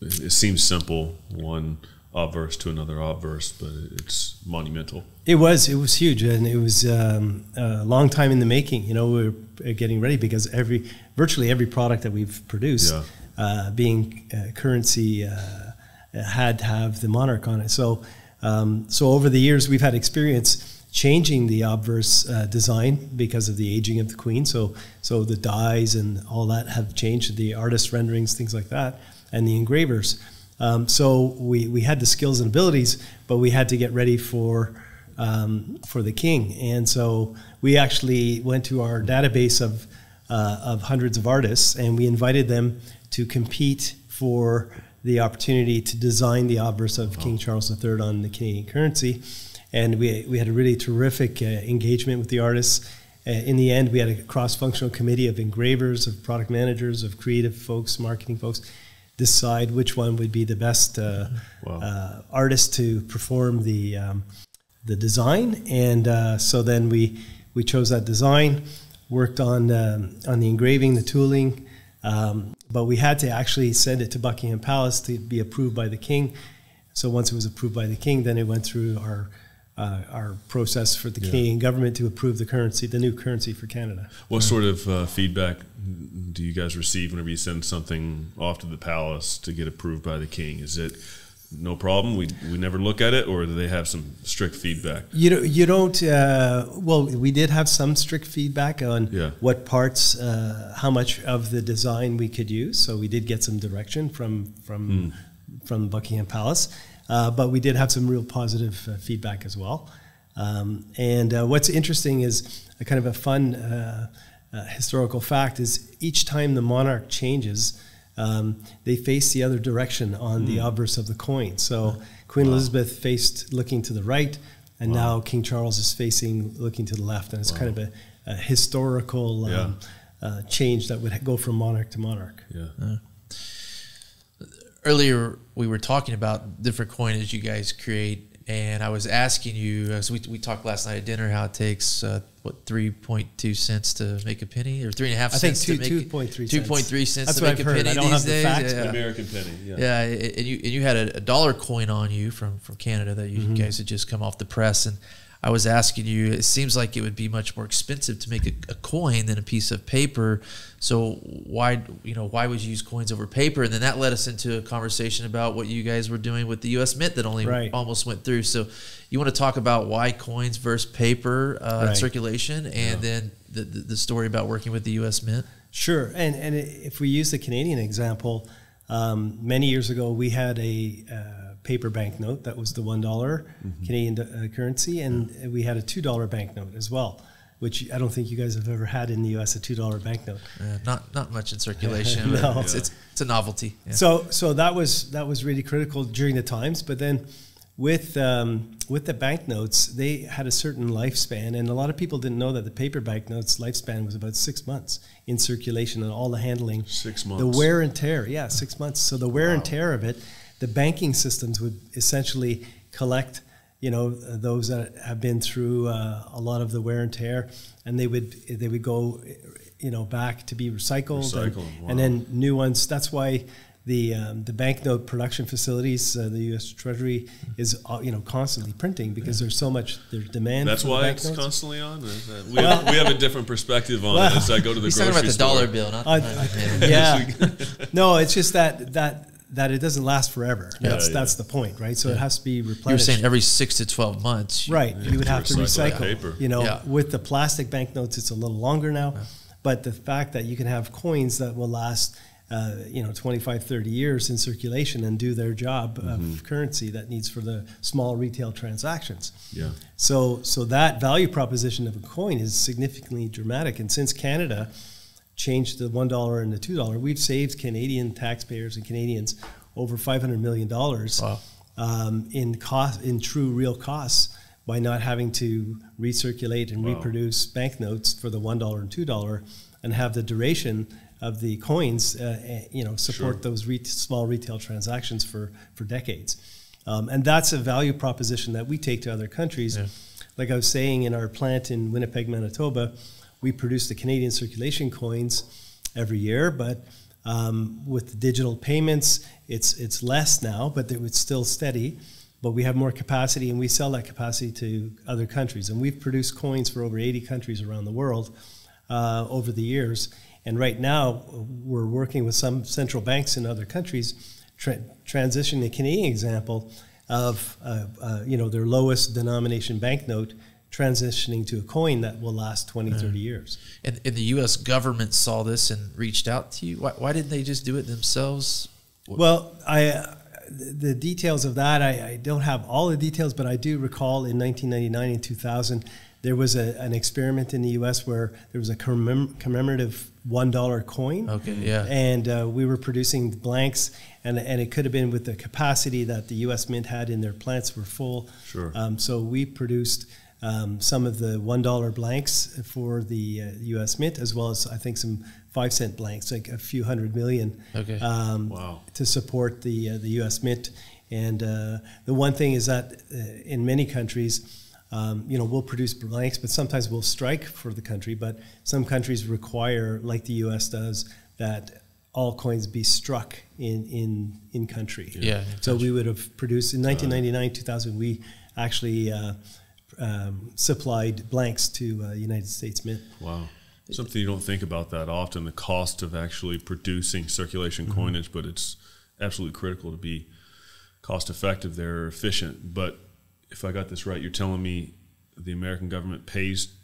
it seems simple one obverse to another obverse, but it's monumental. It was it was huge, and it was um, a long time in the making. You know, we were getting ready because every virtually every product that we've produced, Yeah. Uh, being uh, currency, uh, had to have the monarch on it. So, um, so over the years, we've had experience changing the obverse uh, design because of the aging of the queen. So, so the dies and all that have changed. The artist renderings, things like that, and the engravers. Um, so we, we had the skills and abilities, but we had to get ready for um, for the king. And so we actually went to our database of uh, of hundreds of artists, and we invited them to compete for the opportunity to design the obverse of King Charles III on the Canadian currency. And we, we had a really terrific uh, engagement with the artists. Uh, in the end, we had a cross-functional committee of engravers, of product managers, of creative folks, marketing folks, decide which one would be the best uh, Wow. uh, artist to perform the um, the design. And uh, so then we we chose that design, worked on um, on the engraving, the tooling, um, but we had to actually send it to Buckingham Palace to be approved by the king. So once it was approved by the king, then it went through our uh, our process for the Canadian government to approve the currency, the new currency for Canada. What sort of uh, feedback do you guys receive whenever you send something off to the palace to get approved by the king? Is it no problem? We, we never look at it, or do they have some strict feedback? You don't. You don't. Uh, well, we did have some strict feedback on Yeah. what parts, uh, how much of the design we could use. So we did get some direction from from from Buckingham Palace, uh, but we did have some real positive uh, feedback as well. Um, and uh, what's interesting is a kind of a fun uh, uh, historical fact is each time the monarch changes. Um, they face the other direction on the obverse of the coin. So Queen Elizabeth faced looking to the right, and now King Charles is facing looking to the left, and it's kind of a, a historical um, uh, change that would go from monarch to monarch. Yeah. earlier we were talking about different coinage you guys create and i was asking you as we, we talked last night at dinner how it takes uh, what 3.2 cents to make a penny or three and a half I think cents two- to make 2.3 cents. 2.3 That's to make I've a heard. penny I don't these have the days facts, yeah. An American penny. Yeah. Yeah, and you and you had a, a dollar coin on you from from Canada that you Mm-hmm. guys had just come off the press, and I was asking you. It seems like it would be much more expensive to make a, a coin than a piece of paper. So why you know why would you use coins over paper? And then that led us into a conversation about what you guys were doing with the U.S. Mint that only Right. almost went through. So you want to talk about why coins versus paper uh, Right. circulation, and then the, the the story about working with the U.S. Mint. Sure, and and if we use the Canadian example, um, many years ago we had a uh, paper banknote that was the one Canadian uh, currency, and we had a two dollar banknote as well, which I don't think you guys have ever had in the U.S. a two dollar banknote. Uh, not not much in circulation. No. it's, it's it's a novelty. Yeah. So so that was that was really critical during the times, but then with um, with the banknotes, they had a certain lifespan, and a lot of people didn't know that the paper banknotes lifespan was about six months in circulation and all the handling. Six months. The wear and tear, yeah, six months. So the wear and tear of it, the banking systems would essentially collect, you know, those that have been through uh, a lot of the wear and tear, and they would they would go, you know, back to be recycled, and, Recycled, wow. and then new ones. That's why the um, the banknote production facilities, uh, the U.S. Treasury is uh, you know constantly printing because there's so much there's demand. That's for the why it's banknotes. constantly on. We have, we have a different perspective on it as I go to the He's grocery talking about the store. dollar bill, not Uh, the yeah. no, it's just that that that it doesn't last forever. That's yeah. that's the point, right? So it has to be replenished. You're saying every six to twelve months. you- right. You would have to recycle recycle. paper. You know, Yeah. with the plastic banknotes, it's a little longer now. But the fact that you can have coins that will last, uh, you know, 25, 30 years in circulation and do their job of currency that needs for the small retail transactions. Yeah. So, so that value proposition of a coin is significantly dramatic. And since Canada changed the one dollar and the two dollar, we've saved Canadian taxpayers and Canadians over five hundred million dollars Wow. um, in cost, in true real costs, by not having to recirculate and Wow. reproduce banknotes for the one dollar and two dollar, and have the duration of the coins, uh, eh, you know, support Sure. those re- small retail transactions for for decades. Um, and that's a value proposition that we take to other countries. Yeah. Like I was saying, in our plant in Winnipeg, Manitoba, we produce the Canadian circulation coins every year, but um, with the digital payments, it's it's less now, but it's still steady. But we have more capacity, and we sell that capacity to other countries. And we've produced coins for over 80 countries around the world uh, over the years. And right now, we're working with some central banks in other countries, tra- transitioning the Canadian example of uh, uh, you know their lowest denomination banknote transitioning to a coin that will last 20, 30 years. And, and the U.S. government saw this and reached out to you. Why, why didn't they just do it themselves? Well, I uh, the details of that I, I, don't have all the details, but I do recall in 1999 and 2000 there was a, an experiment in the U.S. where there was a commem- commemorative one dollar coin. Okay, yeah. And uh, we were producing blanks, and and it could have been with the capacity that the U.S. Mint had in their plants were full. Sure. Um, so we produced. Um, some of the one dollar blanks for the uh, U.S. Mint, as well as I think some five cent blanks, like a few hundred million, okay. um, wow. to support the uh, the U.S. Mint. And uh, the one thing is that uh, in many countries, um, you know, we'll produce blanks, but sometimes we'll strike for the country. But some countries require, like the U.S. does, that all coins be struck in in in country. Yeah. so we would have produced in 1999, 2000. We actually uh, um, supplied blanks to uh, United States Mint. Wow. Something you don't think about that often, the cost of actually producing circulation mm-hmm. coinage, but it's absolutely critical to be cost effective there, efficient. But if I got this right, you're telling me the American government pays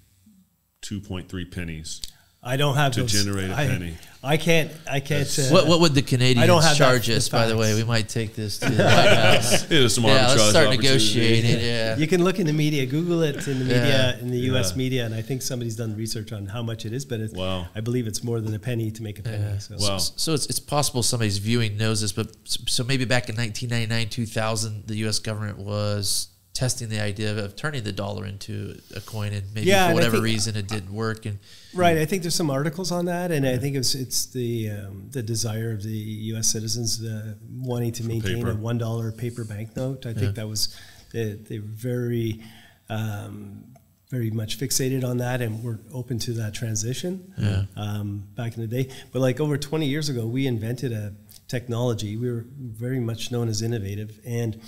2.3 pennies I don't have to those, generate a I, penny. I can't. I can't. Uh, what What would the Canadians I don't have charge that, us? the By the way, we might take this to the White House. Yeah, some yeah, let's start opportunity. negotiating. Yeah. You can look in the media, Google it in the media, Yeah. in the U.S. Yeah. media, and I think somebody's done research on how much it is, but it's, Wow. I believe it's more than a penny to make a penny. Yeah. So. Wow. So, so it's, it's possible somebody's viewing knows this, but so maybe back in 1999, 2000, the U.S. government was testing the idea of turning the dollar into a coin, and maybe Yeah, for whatever think- reason it didn't work. And Right, I think there's some articles on that, and I think it's it's the um, the desire of the U.S. citizens uh, wanting to maintain paper. a one dollar paper banknote. I think that was they, they were very um, very much fixated on that, and were open to that transition. Yeah. Um, back in the day, but like over 20 years ago, we invented a technology. We were very much known as innovative, and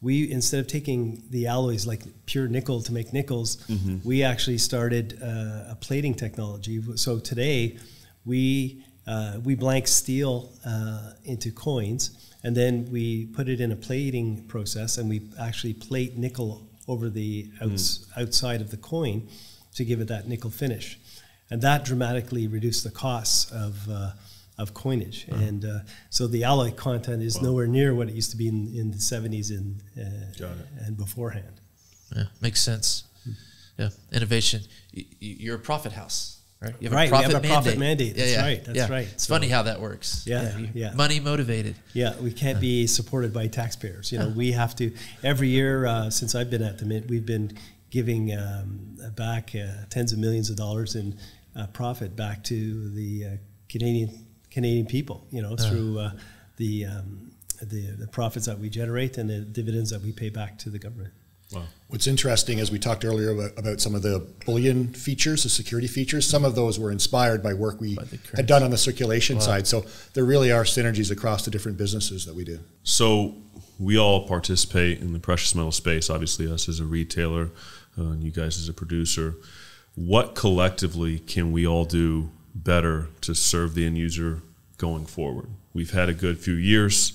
we instead of taking the alloys like pure nickel to make nickels, we actually started uh, a plating technology. So today, we uh, we blank steel uh, into coins, and then we put it in a plating process, and we actually plate nickel over the outs, outside of the coin to give it that nickel finish, and that dramatically reduced the costs of. Of coinage, and uh, so the alloy content is nowhere near what it used to be in, in the 70s and uh, Got it. and beforehand. yeah, makes sense. Yeah, innovation. Y- y- You're a profit house, right? You Right, we have a profit mandate. That's right, that's yeah. right. It's So- funny how that works. Yeah, you- yeah. Money motivated. Yeah, we can't be supported by taxpayers. You know, we have to every year uh, since I've been at the Mint, we've been giving um, back uh, tens of millions of dollars in uh, profit back to the uh, Canadian Canadian people. You know, through uh, the, um, the the profits that we generate and the dividends that we pay back to the government. Wow. What's interesting, as we talked earlier about, about some of the bullion features, the security features, some of those were inspired by work we By had done on the circulation side. So there really are synergies across the different businesses that we do. So we all participate in the precious metal space. Obviously, us as a retailer, uh, and you guys as a producer. What collectively can we all do better to serve the end user going forward? We've had a good few years.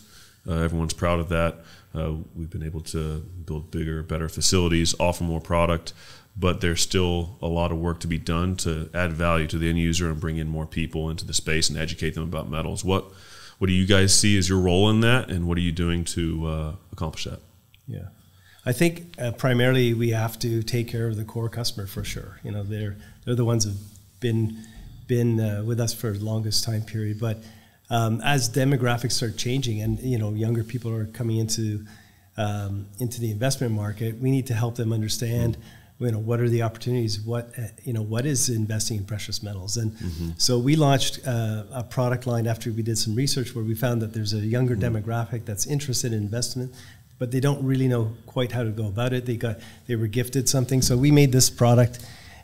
Uh, everyone's proud of that. Uh, we've been able to build bigger, better facilities, offer more product, but there's still a lot of work to be done to add value to the end user and bring in more people into the space and educate them about metals. What what do you guys see as your role in that, and what are you doing to uh, accomplish that? Yeah, I think uh, primarily we have to take care of the core customer for sure. You know, they're they're the ones who've been been uh, with us for the longest time period. But um, as demographics start changing, and you know, younger people are coming into um, into the investment market, we need to help them understand. You know what are the opportunities? What uh, you know what is investing in precious metals? And so we launched uh, a product line after we did some research where we found that there's a younger demographic that's interested in investment, but they don't really know quite how to go about it. They got they were gifted something, so we made this product,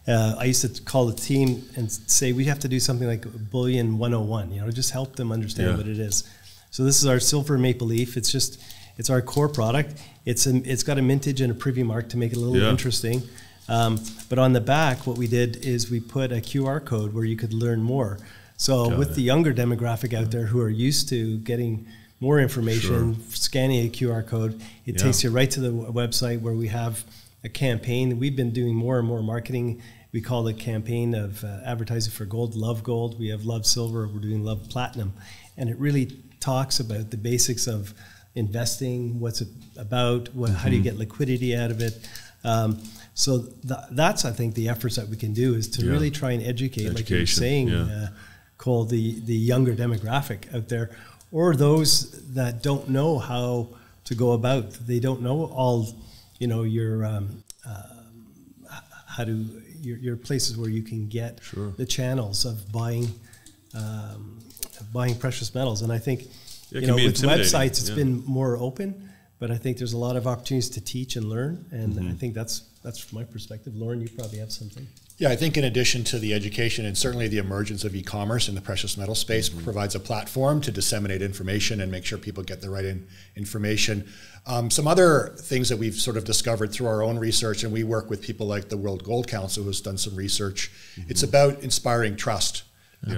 uh, I used to call the team and say we have to do something like bullion 101. You know, just help them understand Yeah. what it is. So this is our silver maple leaf. It's just it's our core product. It's a, it's got a mintage and a privy mark to make it a little Yeah. interesting. Um, but on the back, what we did is we put a QR code where you could learn more. So Got with it. the younger demographic out there who are used to getting more information, scanning a QR code, it Yeah. takes you right to the website where we have a campaign. We've been doing more and more marketing. We call the campaign of uh, advertising for gold, love gold. We have love silver. We're doing love platinum, and it really talks about the basics of investing, what's it about, what, how do you get liquidity out of it. Um, so th- that's, I think, the efforts that we can do is to Yeah. really try and educate, like you were Education, saying, yeah. uh, Cole, the, the younger demographic out there, or those that don't know how to go about. They don't know all, you know, your um, um, h- how to your, your places where you can get Sure. the channels of buying um, of buying precious metals. And I think it you know with websites, it's yeah. been more open. But I think there's a lot of opportunities to teach and learn, and Mm-hmm. I think that's that's from my perspective. Lauren, you probably have something. Yeah, I think in addition to the education and certainly the emergence of e-commerce in the precious metal space provides a platform to disseminate information and make sure people get the right in, information. Um, some other things that we've sort of discovered through our own research, and we work with people like the World Gold Council, who's done some research. It's about inspiring trust.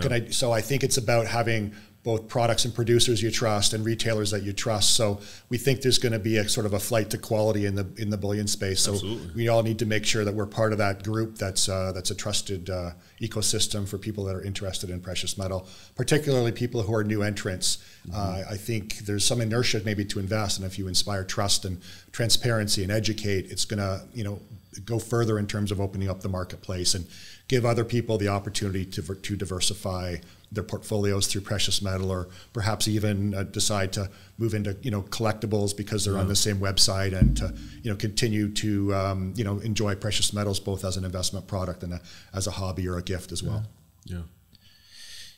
Can I, so I think it's about having both products and producers you trust and retailers that you trust. So we think there's going to be a sort of a flight to quality in the in the bullion space. So Absolutely. we all need to make sure that we're part of that group that's uh, that's a trusted uh, ecosystem for people that are interested in precious metal, particularly people who are new entrants. Uh, I think there's some inertia maybe to invest, and if you inspire trust and transparency and educate, it's going to you know go further in terms of opening up the marketplace and give other people the opportunity to to diversify their portfolios through precious metal, or perhaps even uh, decide to move into you know collectibles because they're on the same website, and to you know continue to um, you know enjoy precious metals both as an investment product and a, as a hobby or a gift as well. Yeah.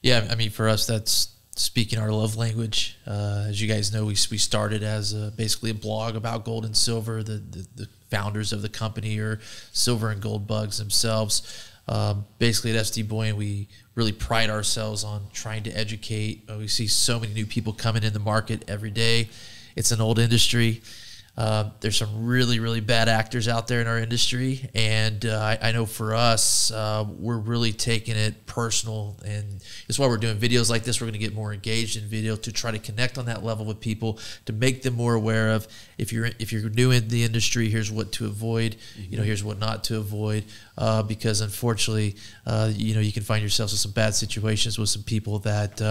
Yeah, I mean, for us, that's speaking our love language. Uh, as you guys know, we, we started as a, basically a blog about gold and silver. The, the, the founders of the company are silver and gold bugs themselves. Um, basically, at SD Bullion, we really pride ourselves on trying to educate. Uh, we see so many new people coming in the market every day. It's an old industry. Uh, there's some really, really bad actors out there in our industry, and uh, I, I know for us, uh, we're really taking it personal, and it's why we're doing videos like this. We're going to get more engaged in video to try to connect on that level with people to make them more aware of if you're if you're new in the industry, here's what to avoid. You know, here's what not to avoid, uh, because unfortunately, uh, you know, you can find yourselves in some bad situations with some people that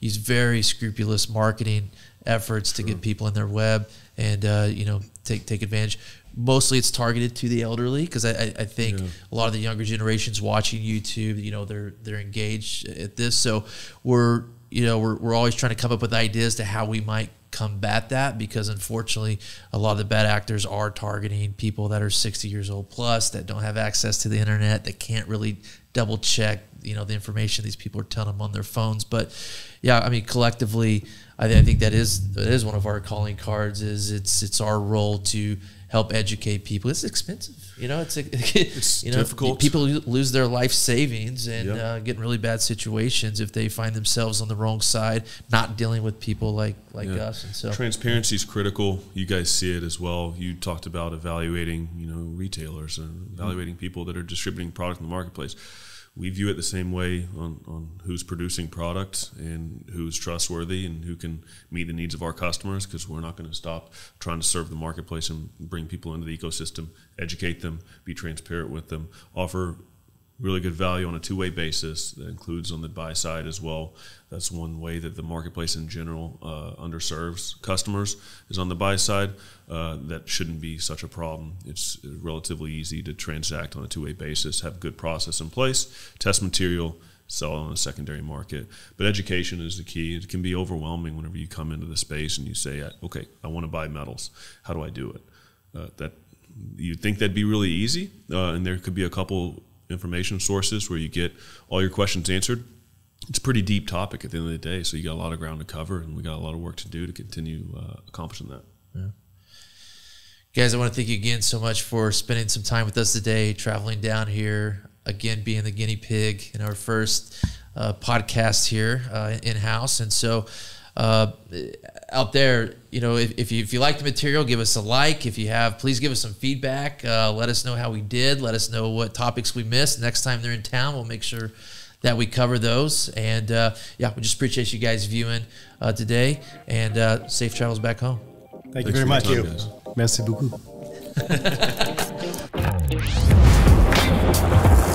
use very scrupulous marketing efforts to get people in their web and uh, you know take take advantage. Mostly, it's targeted to the elderly because I, I, I think a lot of the younger generations watching YouTube, you know, they're they're engaged at this. So we're you know we're we're always trying to come up with ideas to how we might combat that because unfortunately a lot of the bad actors are targeting people that are 60 years old plus that don't have access to the internet that can't really double check you know the information these people are telling them on their phones but yeah i mean collectively i, I think that is that is one of our calling cards is it's it's our role to help educate people it's expensive you know it's It's you know difficult. people lose their life savings and Yep. uh, get in really bad situations if they find themselves on the wrong side not dealing with people like like Yeah. us and so Transparency is critical. You guys see it as well. You talked about evaluating, you know, retailers and evaluating people that are distributing product in the marketplace. We view it the same way on, on who's producing product and who's trustworthy and who can meet the needs of our customers because we're not going to stop trying to serve the marketplace and bring people into the ecosystem, educate them, be transparent with them, offer really good value on a two-way basis. That includes on the buy side as well. That's one way that the marketplace in general uh, underserves customers is on the buy side. Uh, that shouldn't be such a problem. It's relatively easy to transact on a two-way basis have good process in place test material sell on a secondary market. But education is the key. It can be overwhelming whenever you come into the space and you say okay i want to buy metals. How do i do it? Uh, that you'd think that'd be really easy uh, and there could be a couple information sources where you get all your questions answered. It's a pretty deep topic at the end of the day, so you got a lot of ground to cover, and we got a lot of work to do to continue uh, accomplishing that. Yeah. Guys, I want to thank you again so much for spending some time with us today, traveling down here. again being the guinea pig in our first uh, podcast here uh, in house. And so, uh, out there, you know, if, if, you, if you like the material, give us a like. If you have, please give us some feedback. Uh, let us know how we did. Let us know what topics we missed. Next time they're in town, we'll make sure that we cover those. And uh, yeah, we just appreciate you guys viewing uh, today and uh, safe travels back home. Thank you very much. time, guys. Merci beaucoup.